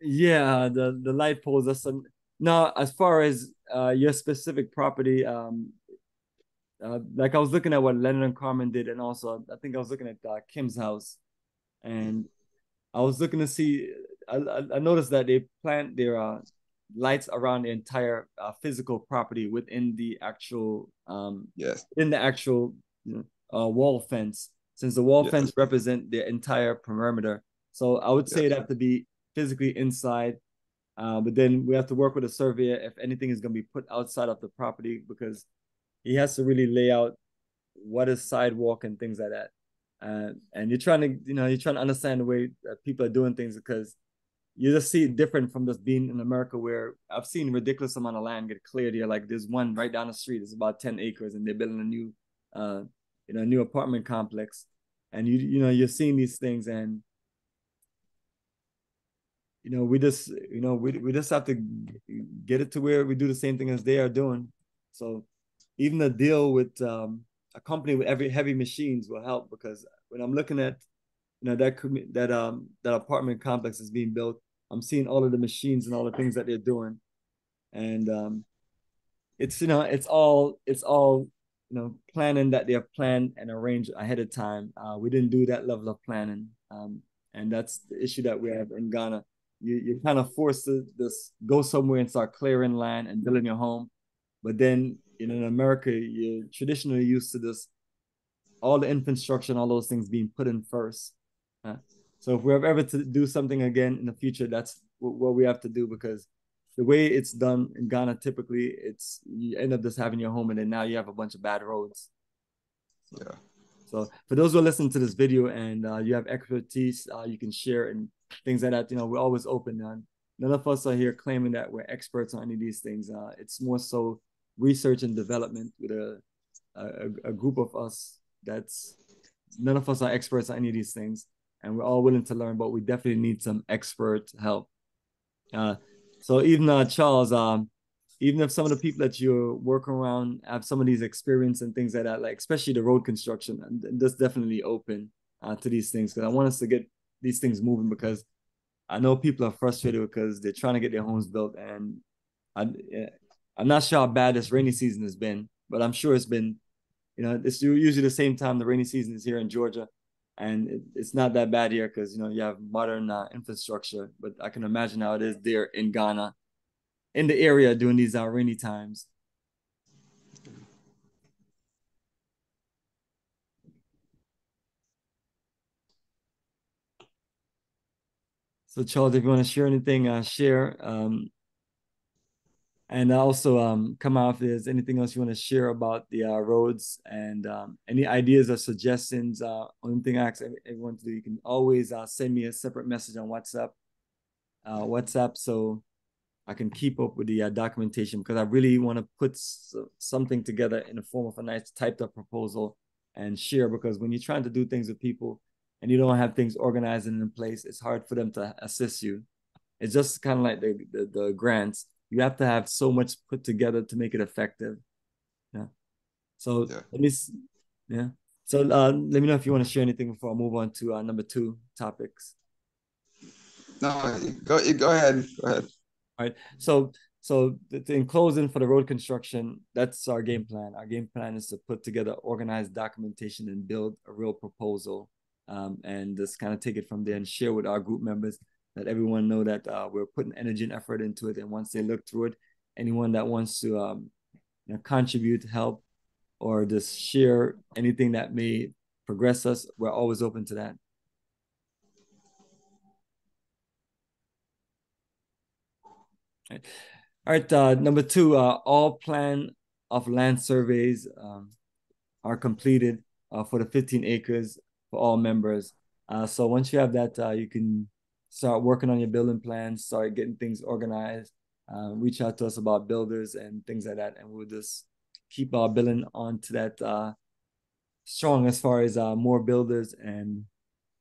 Yeah, the the light poles. That's a, now as far as uh, your specific property. Um, uh, like I was looking at what Leonard and Carmen did, and also I think I was looking at uh, Kim's house, and I was looking to see. I, I noticed that they plant their uh, lights around the entire uh, physical property within the actual um yes in the actual uh, wall fence since the wall yes. fence represent the entire perimeter so i would say yes. it have to be physically inside uh, but then we have to work with a surveyor if anything is going to be put outside of the property because he has to really lay out what is sidewalk and things like that. Uh, and you're trying to, you know, you're trying to understand the way that people are doing things because you just see it different from just being in America where I've seen ridiculous amount of land get cleared here. Like there's one right down the street, it's about 10 acres and they're building a new, uh, you know, new apartment complex. And you, you know, you're seeing these things and you know, we just, you know, we, we just have to get it to where we do the same thing as they are doing. So even the deal with um, a company with every heavy machines will help because when I'm looking at, you know, that that um that apartment complex is being built, I'm seeing all of the machines and all the things that they're doing, and um, it's you know it's all it's all you know planning that they have planned and arranged ahead of time. Uh, we didn't do that level of planning, um, and that's the issue that we have in Ghana you you're kind of forced to just go somewhere and start clearing land and building your home. But then you know in America, you're traditionally used to this all the infrastructure and all those things being put in first. Uh, so if we're ever to do something again in the future, that's what we have to do because the way it's done in Ghana, typically it's you end up just having your home and then now you have a bunch of bad roads. Yeah. So for those who are listening to this video and uh, you have expertise, uh, you can share and things like that. You know, we're always open. On none of us are here claiming that we're experts on any of these things. Uh, it's more so research and development with a, a a group of us. That's none of us are experts on any of these things, and we're all willing to learn. But we definitely need some expert help. Uh, so even uh, Charles, um, even if some of the people that you're working around have some of these experience and things like that, like especially the road construction, that's definitely open uh, to these things because I want us to get these things moving because I know people are frustrated because they're trying to get their homes built, and I, I'm not sure how bad this rainy season has been, but I'm sure it's been, you know, it's usually the same time the rainy season is here in Georgia, and it, it's not that bad here because you know you have modern uh, infrastructure, but I can imagine how it is there in Ghana, in the area during these uh, rainy times. So Charles, if you want to share anything, uh, share. Um, and also um, come out there's anything else you want to share about the uh, roads and um, any ideas or suggestions. Uh, only thing I ask everyone to do, you can always uh, send me a separate message on WhatsApp. Uh, WhatsApp, so I can keep up with the uh, documentation because I really want to put something together in the form of a nice typed up proposal and share. Because when you're trying to do things with people, and you don't have things organized and in place, it's hard for them to assist you. It's just kind of like the, the, the grants. You have to have so much put together to make it effective. Yeah. So yeah. let me, yeah. So uh, let me know if you want to share anything before I move on to uh, number two topics. No, go go ahead. Go ahead. All right. So so in closing for the road construction, that's our game plan. Our game plan is to put together organized documentation and build a real proposal um, and just kind of take it from there and share with our group members that everyone know that uh, we're putting energy and effort into it. And once they look through it, anyone that wants to um, you know, contribute, help, or just share anything that may progress us, we're always open to that. All right. All right uh, number two, uh, all plan of land surveys um, are completed uh, for the 15 acres for all members. Uh, so once you have that, uh, you can start working on your building plans, start getting things organized, uh, reach out to us about builders and things like that, and we'll just keep our billing on to that uh, strong as far as uh, more builders. And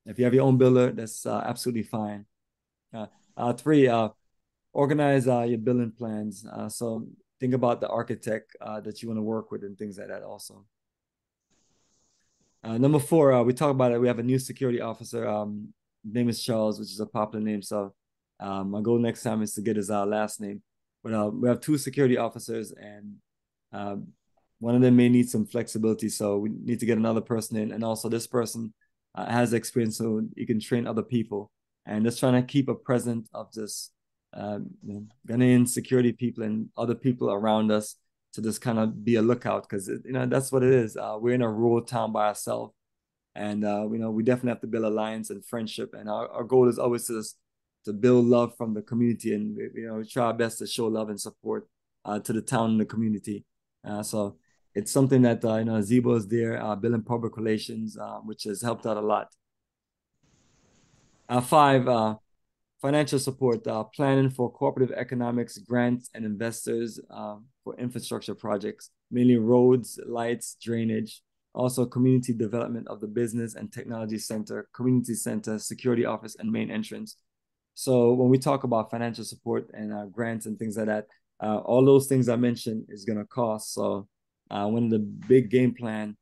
if you have your own builder, that's uh, absolutely fine. Uh, uh, three, uh, organize uh, your billing plans. Uh, so think about the architect uh, that you want to work with and things like that also. Uh, number four, uh, we talk about it. We have a new security officer. Um, name is Charles, which is a popular name. So um, my goal next time is to get his uh, last name. But uh, we have two security officers, and um, one of them may need some flexibility. So we need to get another person in, and also this person uh, has experience, so he can train other people. And just trying to keep a present of this um, you know, Ghanaian security people and other people around us to just kind of be a lookout because you know that's what it is. Uh, we're in a rural town by ourselves, and uh, you know we definitely have to build alliance and friendship. And our, our goal is always to to build love from the community, and you know try our best to show love and support uh, to the town and the community. Uh, so it's something that uh, you know Zebo is there, uh, building public relations, uh, which has helped out a lot. Five, uh, financial support, uh, planning for cooperative economics, grants, and investors uh, for infrastructure projects, mainly roads, lights, drainage, also community development of the business and technology center, community center, security office, and main entrance. So when we talk about financial support and uh, grants and things like that, uh, all those things I mentioned is going to cost. So uh, one of the big game plan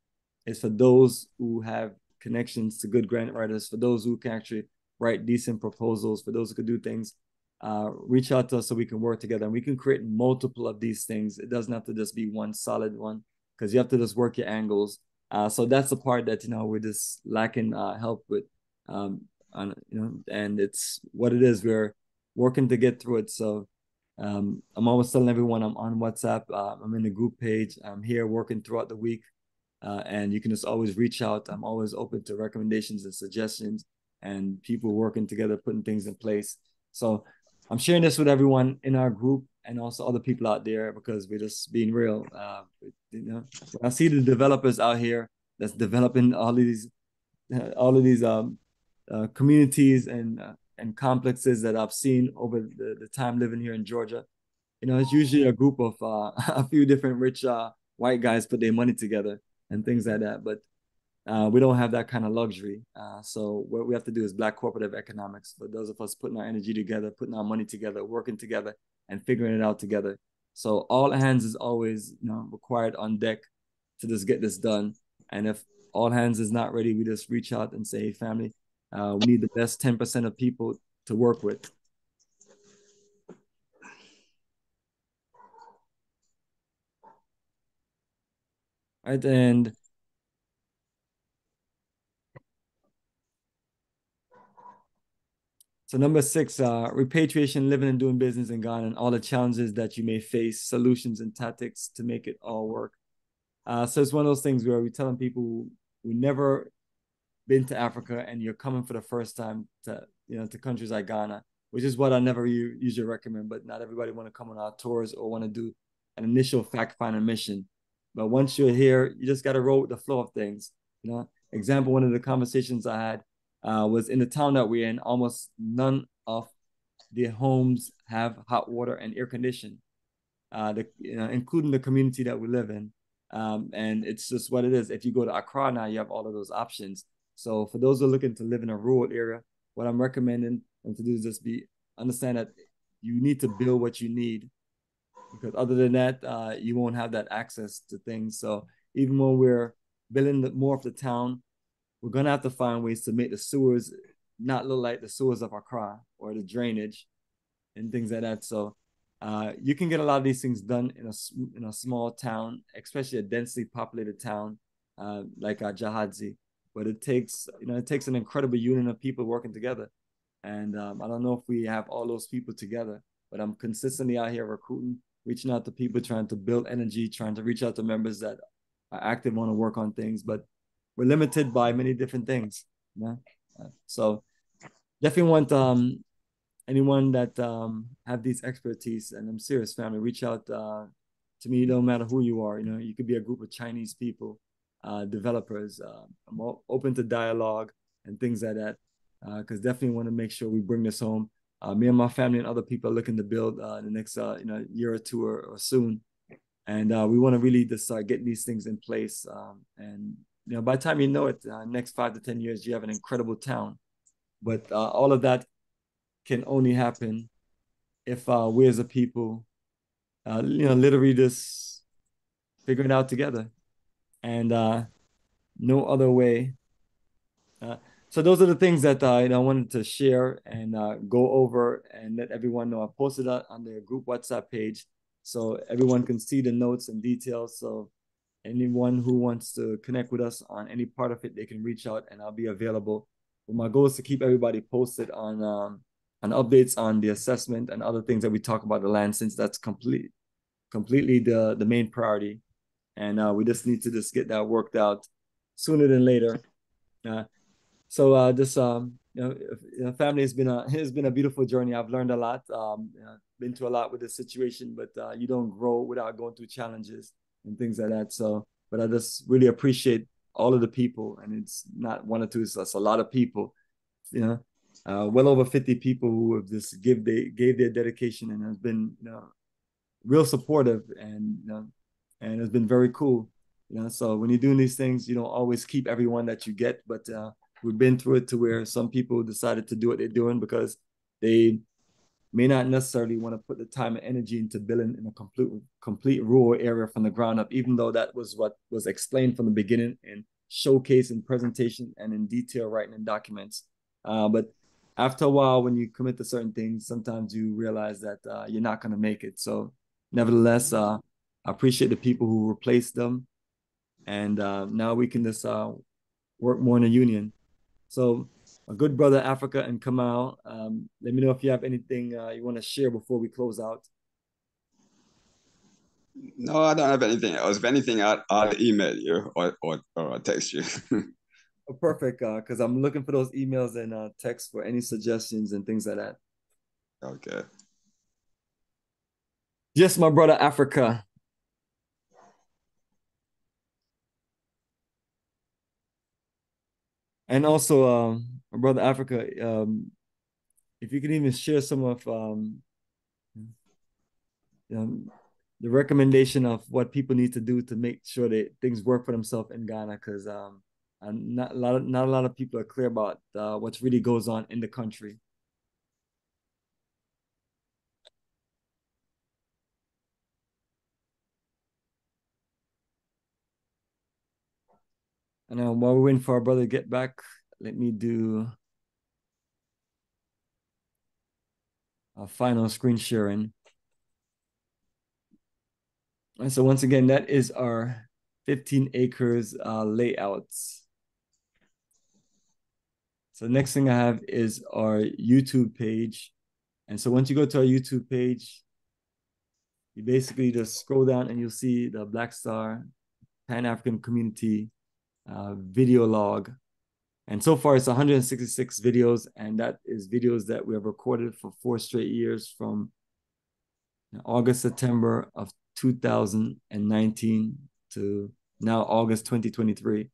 is for those who have connections to good grant writers, for those who can actually write decent proposals, for those who could do things, uh, reach out to us so we can work together and we can create multiple of these things. It doesn't have to just be one solid one because you have to just work your angles. Uh, so that's the part that you know we're just lacking uh, help with, um, on, you know, and it's what it is. We're working to get through it. So um, I'm always telling everyone I'm on WhatsApp. Uh, I'm in the group page. I'm here working throughout the week, uh, and you can just always reach out. I'm always open to recommendations and suggestions and people working together, putting things in place. So I'm sharing this with everyone in our group and also other people out there because we're just being real. Uh, you know, I see the developers out here that's developing all of these, all of these um, uh, communities and uh, and complexes that I've seen over the, the time living here in Georgia. You know, it's usually a group of uh, a few different rich uh, white guys put their money together and things like that. But uh, we don't have that kind of luxury. Uh, so what we have to do is black cooperative economics. For those of us putting our energy together, putting our money together, working together, and figuring it out together. So all hands is always you know required on deck to just get this done. And if all hands is not ready, we just reach out and say, hey, family, uh, we need the best 10% of people to work with. Right, and So number six, uh, repatriation, living and doing business in Ghana, and all the challenges that you may face, solutions and tactics to make it all work. Uh, so it's one of those things where we're telling people who never been to Africa and you're coming for the first time to you know to countries like Ghana, which is what I never usually recommend. But not everybody want to come on our tours or want to do an initial fact finding mission. But once you're here, you just got to roll with the flow of things. You know, example, one of the conversations I had uh, was in the town that we're in, almost none of the homes have hot water and air conditioning, uh, the, you know, including the community that we live in. Um, and it's just what it is. If you go to Accra now, you have all of those options. So for those who are looking to live in a rural area, what I'm recommending them to do is just be understand that you need to build what you need, because other than that, uh, you won't have that access to things. So even when we're building the, more of the town, we're gonna have to find ways to make the sewers not look like the sewers of Accra or the drainage and things like that. So uh, you can get a lot of these things done in a in a small town, especially a densely populated town uh, like uh, Gyaahadze. But it takes you know it takes an incredible union of people working together, and um, I don't know if we have all those people together. But I'm consistently out here recruiting, reaching out to people, trying to build energy, trying to reach out to members that are active, want to work on things, but we're limited by many different things. Yeah. So definitely want um anyone that um have these expertise and I'm serious family, reach out uh to me, no matter who you are. You know, you could be a group of Chinese people, uh, developers. Uh, I'm open to dialogue and things like that. Because uh, definitely want to make sure we bring this home. Uh, me and my family and other people are looking to build uh, in the next uh, you know year or two or, or soon, and we want to really just start getting these things in place. Um, and you know, by the time you know it, next five to ten years, you have an incredible town. But all of that can only happen if we as a people uh, you know, literally just figuring it out together. And uh, no other way. Uh, so those are the things that uh, you know, I wanted to share and uh, go over and let everyone know. I posted that on the group WhatsApp page so everyone can see the notes and details. So anyone who wants to connect with us on any part of it, they can reach out and I'll be available. But my goal is to keep everybody posted on um, and updates on the assessment and other things that we talk about the land since that's complete completely the the main priority. And uh, we just need to just get that worked out sooner than later. Uh, so uh, this um you know, you know, family has been a has been a beautiful journey. I've learned a lot. Um you know, been through a lot with this situation but uh, you don't grow without going through challenges and things like that. So but i just really appreciate all of the people and it's not one or two it's, it's a lot of people you know? Uh, well over 50 people who have just give they gave their dedication and has been you know real supportive and you know and it's been very cool you know? So when you're doing these things you don't always keep everyone that you get but uh, we've been through it to where some people decided to do what they're doing because they may not necessarily want to put the time and energy into building in a complete complete rural area from the ground up even though that was what was explained from the beginning and showcase in presentation and in detail writing in documents uh, but after a while, when you commit to certain things, sometimes you realize that uh, you're not going to make it. So, nevertheless, uh, I appreciate the people who replaced them, and uh, now we can just uh, work more in a union. So, a good brother, Africa and Kamal. Um, let me know if you have anything uh, you want to share before we close out. No, I don't have anything else. If anything, I'll, I'll email you or, or, or I'll text you. Oh, perfect, because uh, I'm looking for those emails and uh, texts for any suggestions and things like that. Okay. Yes, my brother Africa. And also, um, my brother Africa, um, if you can even share some of um, um, the recommendation of what people need to do to make sure that things work for themselves in Ghana, because um, not a lot of, not a lot of people are clear about uh, what really goes on in the country. And now while we're waiting for our brother to get back, let me do a final screen sharing. And so once again, that is our 15 acres uh, layouts. So next thing I have is our YouTube page. And so once you go to our YouTube page, you basically just scroll down and you'll see the Black Star Pan-African Community uh, video log. And so far it's 166 videos and that is videos that we have recorded for four straight years from August, September of 2019 to now August 2023.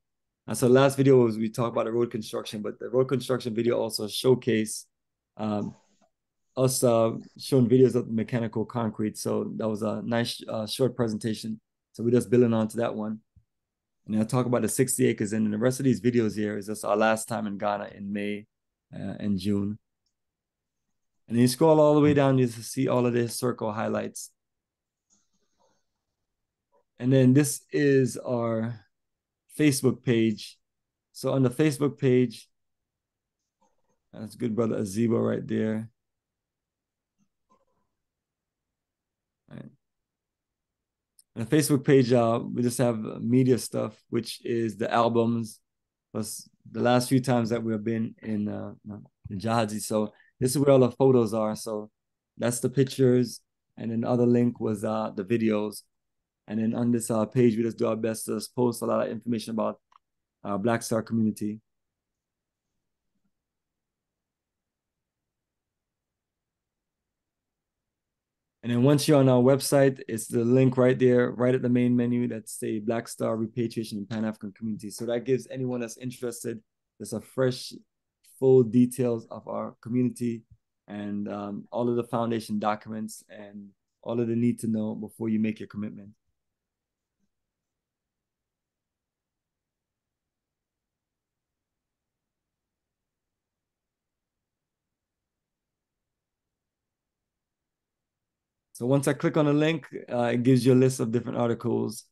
And so last video was we talked about the road construction, but the road construction video also showcase um, us uh, showing videos of mechanical concrete. So that was a nice uh, short presentation. So we're just building on to that one. And I'll talk about the 60 acres. And the rest of these videos here is just our last time in Ghana in May uh, and June. And you scroll all the way down, you see all of the historical highlights. And then this is our Facebook page. So on the Facebook page, that's good brother Azibo right there. Right. The Facebook page, uh, we just have media stuff, which is the albums, plus the last few times that we've been in uh, in Gyaahadze. So this is where all the photos are. So that's the pictures, and then the other link was uh, the videos. And then on this uh, page, we just do our best to post a lot of information about our Black Star community. And then once you're on our website, it's the link right there, right at the main menu that say Black Star Repatriation and Pan African Community. So that gives anyone that's interested, there's a fresh, full details of our community and um, all of the foundation documents and all of the need to know before you make your commitment. So once I click on a link, uh, it gives you a list of different articles.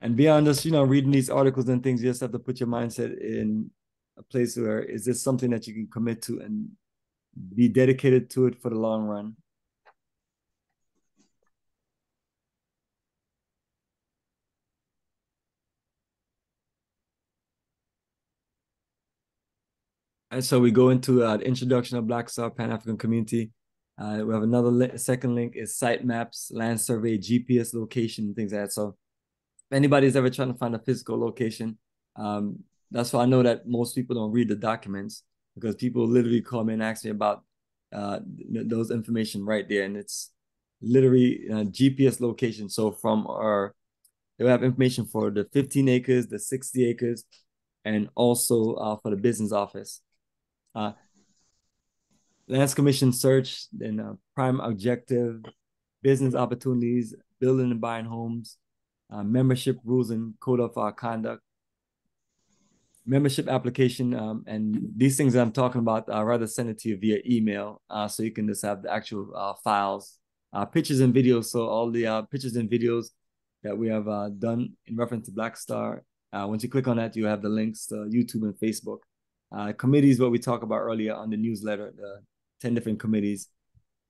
And beyond just, you know, reading these articles and things, you just have to put your mindset in a place where is this something that you can commit to and be dedicated to it for the long run. And so we go into uh, the introduction of Black Star Pan African Community. Uh, we have another li second link is site maps, land survey, GPS location, things like that. So if anybody's ever trying to find a physical location, um, that's why I know that most people don't read the documents because people literally call me and ask me about uh, those information right there, and it's literally uh, GPS location. So from our, they have information for the 15 acres, the 60 acres, and also uh, for the business office. Uh, Lands Commission search, then uh, prime objective, business opportunities, building and buying homes, uh, membership rules and code of uh, conduct, membership application, um, and these things that I'm talking about, I'd rather send it to you via email uh, so you can just have the actual uh, files, uh, pictures and videos. So all the uh, pictures and videos that we have uh, done in reference to Black Star, uh, once you click on that, you have the links to YouTube and Facebook. Uh, committees, what we talked about earlier on the newsletter, the 10 different committees,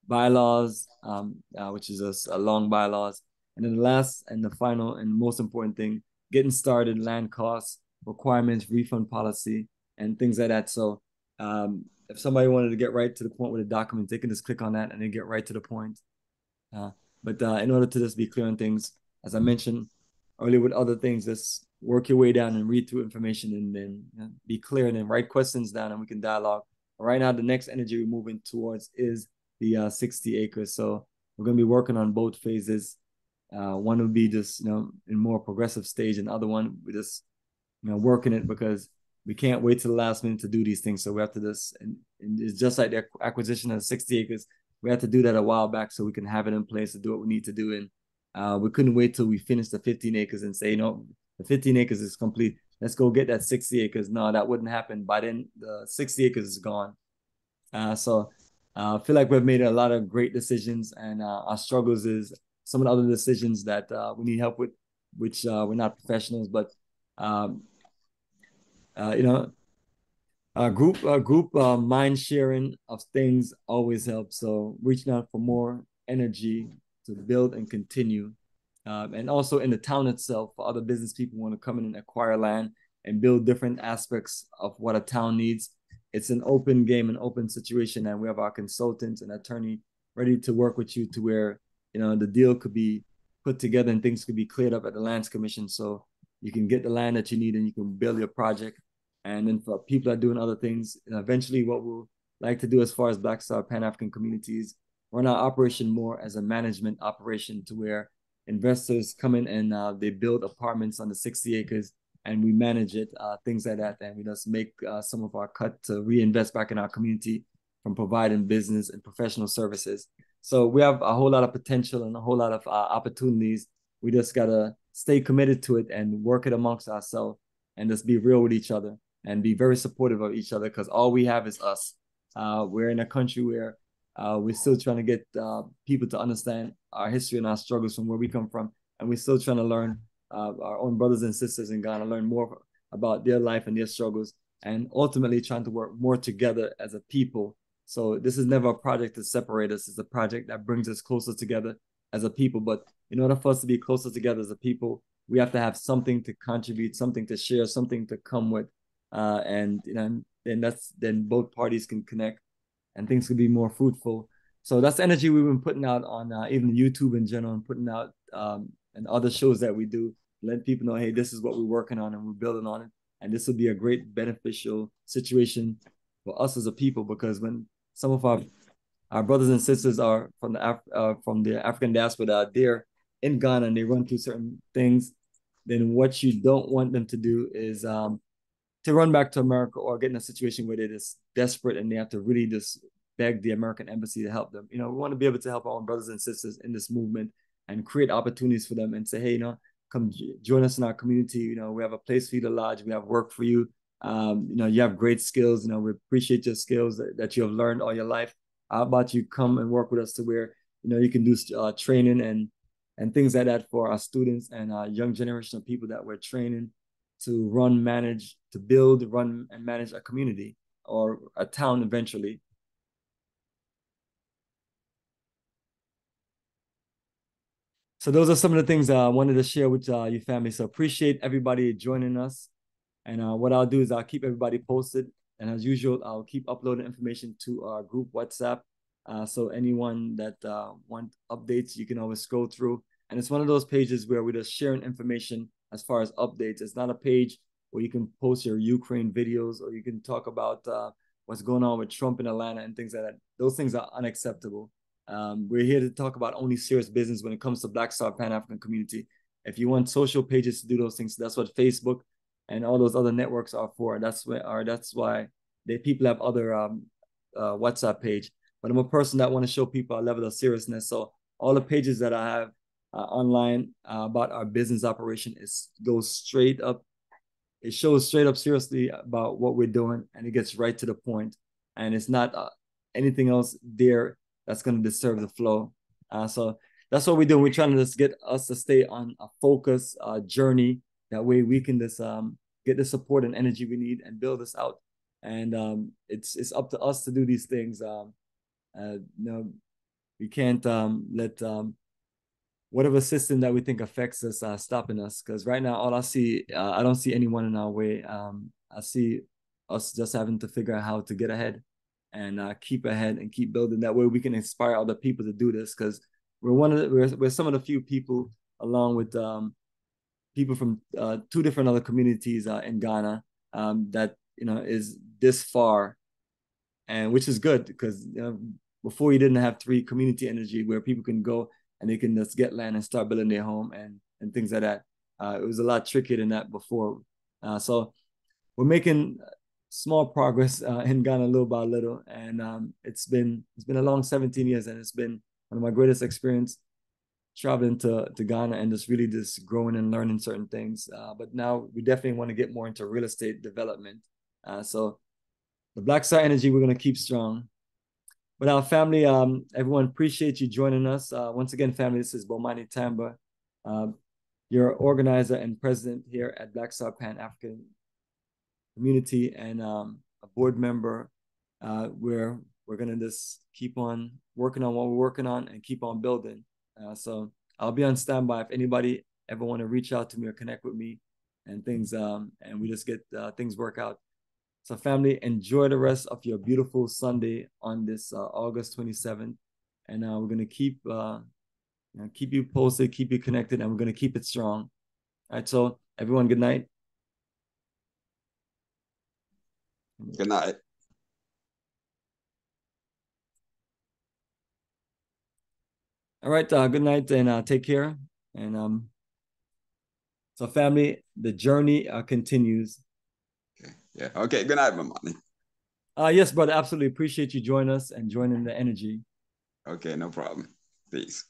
bylaws, um, uh, which is a, a, long bylaws. And then the last and the final and most important thing, getting started, land costs, requirements, refund policy, and things like that. So um, if somebody wanted to get right to the point with the document, they can just click on that and then get right to the point. Uh, but uh, in order to just be clear on things, as I mentioned earlier with other things, just work your way down and read through information and then be clear and then write questions down and we can dialogue Right now, the next energy we're moving towards is the uh, 60 acres. So we're going to be working on both phases. Uh, one would be just, you know, in more progressive stage, and the other one we just, you know, working it because we can't wait to the last minute to do these things. So we have to just, and, and it's just like the acquisition of 60 acres. We had to do that a while back so we can have it in place to do what we need to do. And uh, we couldn't wait till we finished the 15 acres and say, you know, the 15 acres is complete let's go get that 60 acres. No, that wouldn't happen. By then, the 60 acres is gone. Uh, so uh, I feel like we've made a lot of great decisions, and uh, our struggles is some of the other decisions that uh, we need help with, which uh, we're not professionals, but um, you know, a group a group mind sharing of things always helps. So reaching out for more energy to build and continue um, and also in the town itself, other business people want to come in and acquire land and build different aspects of what a town needs. It's an open game, an open situation, and we have our consultants and attorney ready to work with you to where you know the deal could be put together and things could be cleared up at the lands commission, so you can get the land that you need and you can build your project. And then for people that are doing other things, eventually what we'll like to do as far as Black Star Pan African communities, run our operation more as a management operation to where investors come in and uh, they build apartments on the 60 acres and we manage it, uh, things like that. And we just make uh, some of our cut to reinvest back in our community from providing business and professional services. So we have a whole lot of potential and a whole lot of uh, opportunities. We just gotta stay committed to it and work it amongst ourselves and just be real with each other and be very supportive of each other because all we have is us. Uh, we're in a country where uh, we're still trying to get uh, people to understand our history and our struggles from where we come from, and we're still trying to learn uh, our own brothers and sisters in Ghana, learn more about their life and their struggles, and ultimately trying to work more together as a people. So this is never a project to separate us; it's a project that brings us closer together as a people. But in order for us to be closer together as a people, we have to have something to contribute, something to share, something to come with, uh, and you know, then that's then both parties can connect and things could be more fruitful. so that's energy we've been putting out on uh, even YouTube in general and putting out um, and other shows that we do. Let people know, hey, this is what we're working on and we're building on it. And this will be a great beneficial situation for us as a people because when some of our our brothers and sisters are from the Af- uh, from the African diaspora they're in Ghana and they run through certain things, then what you don't want them to do is um, to run back to America or get in a situation where they're just desperate and they have to really just beg the American embassy to help them. You know, we want to be able to help our own brothers and sisters in this movement and create opportunities for them and say, hey, you know, come join us in our community. You know, we have a place for you to lodge. We have work for you. Um, you know, you have great skills. You know, we appreciate your skills that, that you have learned all your life. How about you come and work with us to where you know you can do uh, training and and things like that for our students and our young generation of people that we're training to run, manage, to build, run, and manage a community or a town eventually. So those are some of the things I wanted to share with uh, your family. So appreciate everybody joining us. And uh, what I'll do is I'll keep everybody posted. And as usual, I'll keep uploading information to our group WhatsApp. Uh, so anyone that uh, want updates, you can always scroll through. And it's one of those pages where we're just sharing information as far as updates. It's not a page where you can post your Ukraine videos or you can talk about uh, what's going on with Trump in Atlanta and things like that. Those things are unacceptable. Um, we're here to talk about only serious business when it comes to Black Star Pan African community. If you want social pages to do those things, that's what Facebook and all those other networks are for. That's where, that's why they people have other um, uh, WhatsApp page. But I'm a person that want to show people a level of seriousness. So all the pages that I have uh, online uh, about our business operation is goes straight up. It shows straight up seriously about what we're doing, and it gets right to the point. And it's not uh, anything else there that's going to disturb the flow. Uh, so that's what we're doing. We're trying to just get us to stay on a focus uh, journey. That way we can just um, get the support and energy we need and build this out. And um, it's it's up to us to do these things. Um, uh, you know, we can't um, let um, whatever system that we think affects us uh, stopping us. Because right now, all I see, uh, I don't see anyone in our way. Um, I see us just having to figure out how to get ahead and uh, keep ahead and keep building. That way, we can inspire other people to do this. Because we're one of the, we're, we're some of the few people, along with um, people from uh, two different other communities uh, in Ghana, um, that you know is this far, and which is good because you know, before you didn't have three community energy where people can go and they can just get land and start building their home and and things like that. Uh, it was a lot trickier than that before. Uh, so we're making small progress uh, in Ghana little by little, and um, it's been it's been a long 17 years, and it's been one of my greatest experience traveling to to Ghana and just really just growing and learning certain things. Uh, but now we definitely want to get more into real estate development. Uh, so the Black Star Energy, we're gonna keep strong. But our family, um, everyone appreciate you joining us. Uh, once again, family, this is Bomani Tyehimba, uh, your organizer and president here at Black Star Pan African Community and um, a board member. Uh, where we're gonna just keep on working on what we're working on and keep on building. Uh, so I'll be on standby if anybody ever want to reach out to me or connect with me and things, um, and we just get uh, things work out. So, family, enjoy the rest of your beautiful Sunday on this uh, August 27th. And uh, we're going to keep uh, you know, keep you posted, keep you connected, and we're going to keep it strong. All right. So, everyone, good night. Good night. All right. Uh, good night and uh, take care. And um, so, family, the journey uh, continues. Yeah. Okay. Good night, Mamani. Uh, yes, brother. Absolutely. Appreciate you joining us and joining the energy. Okay. No problem. Peace.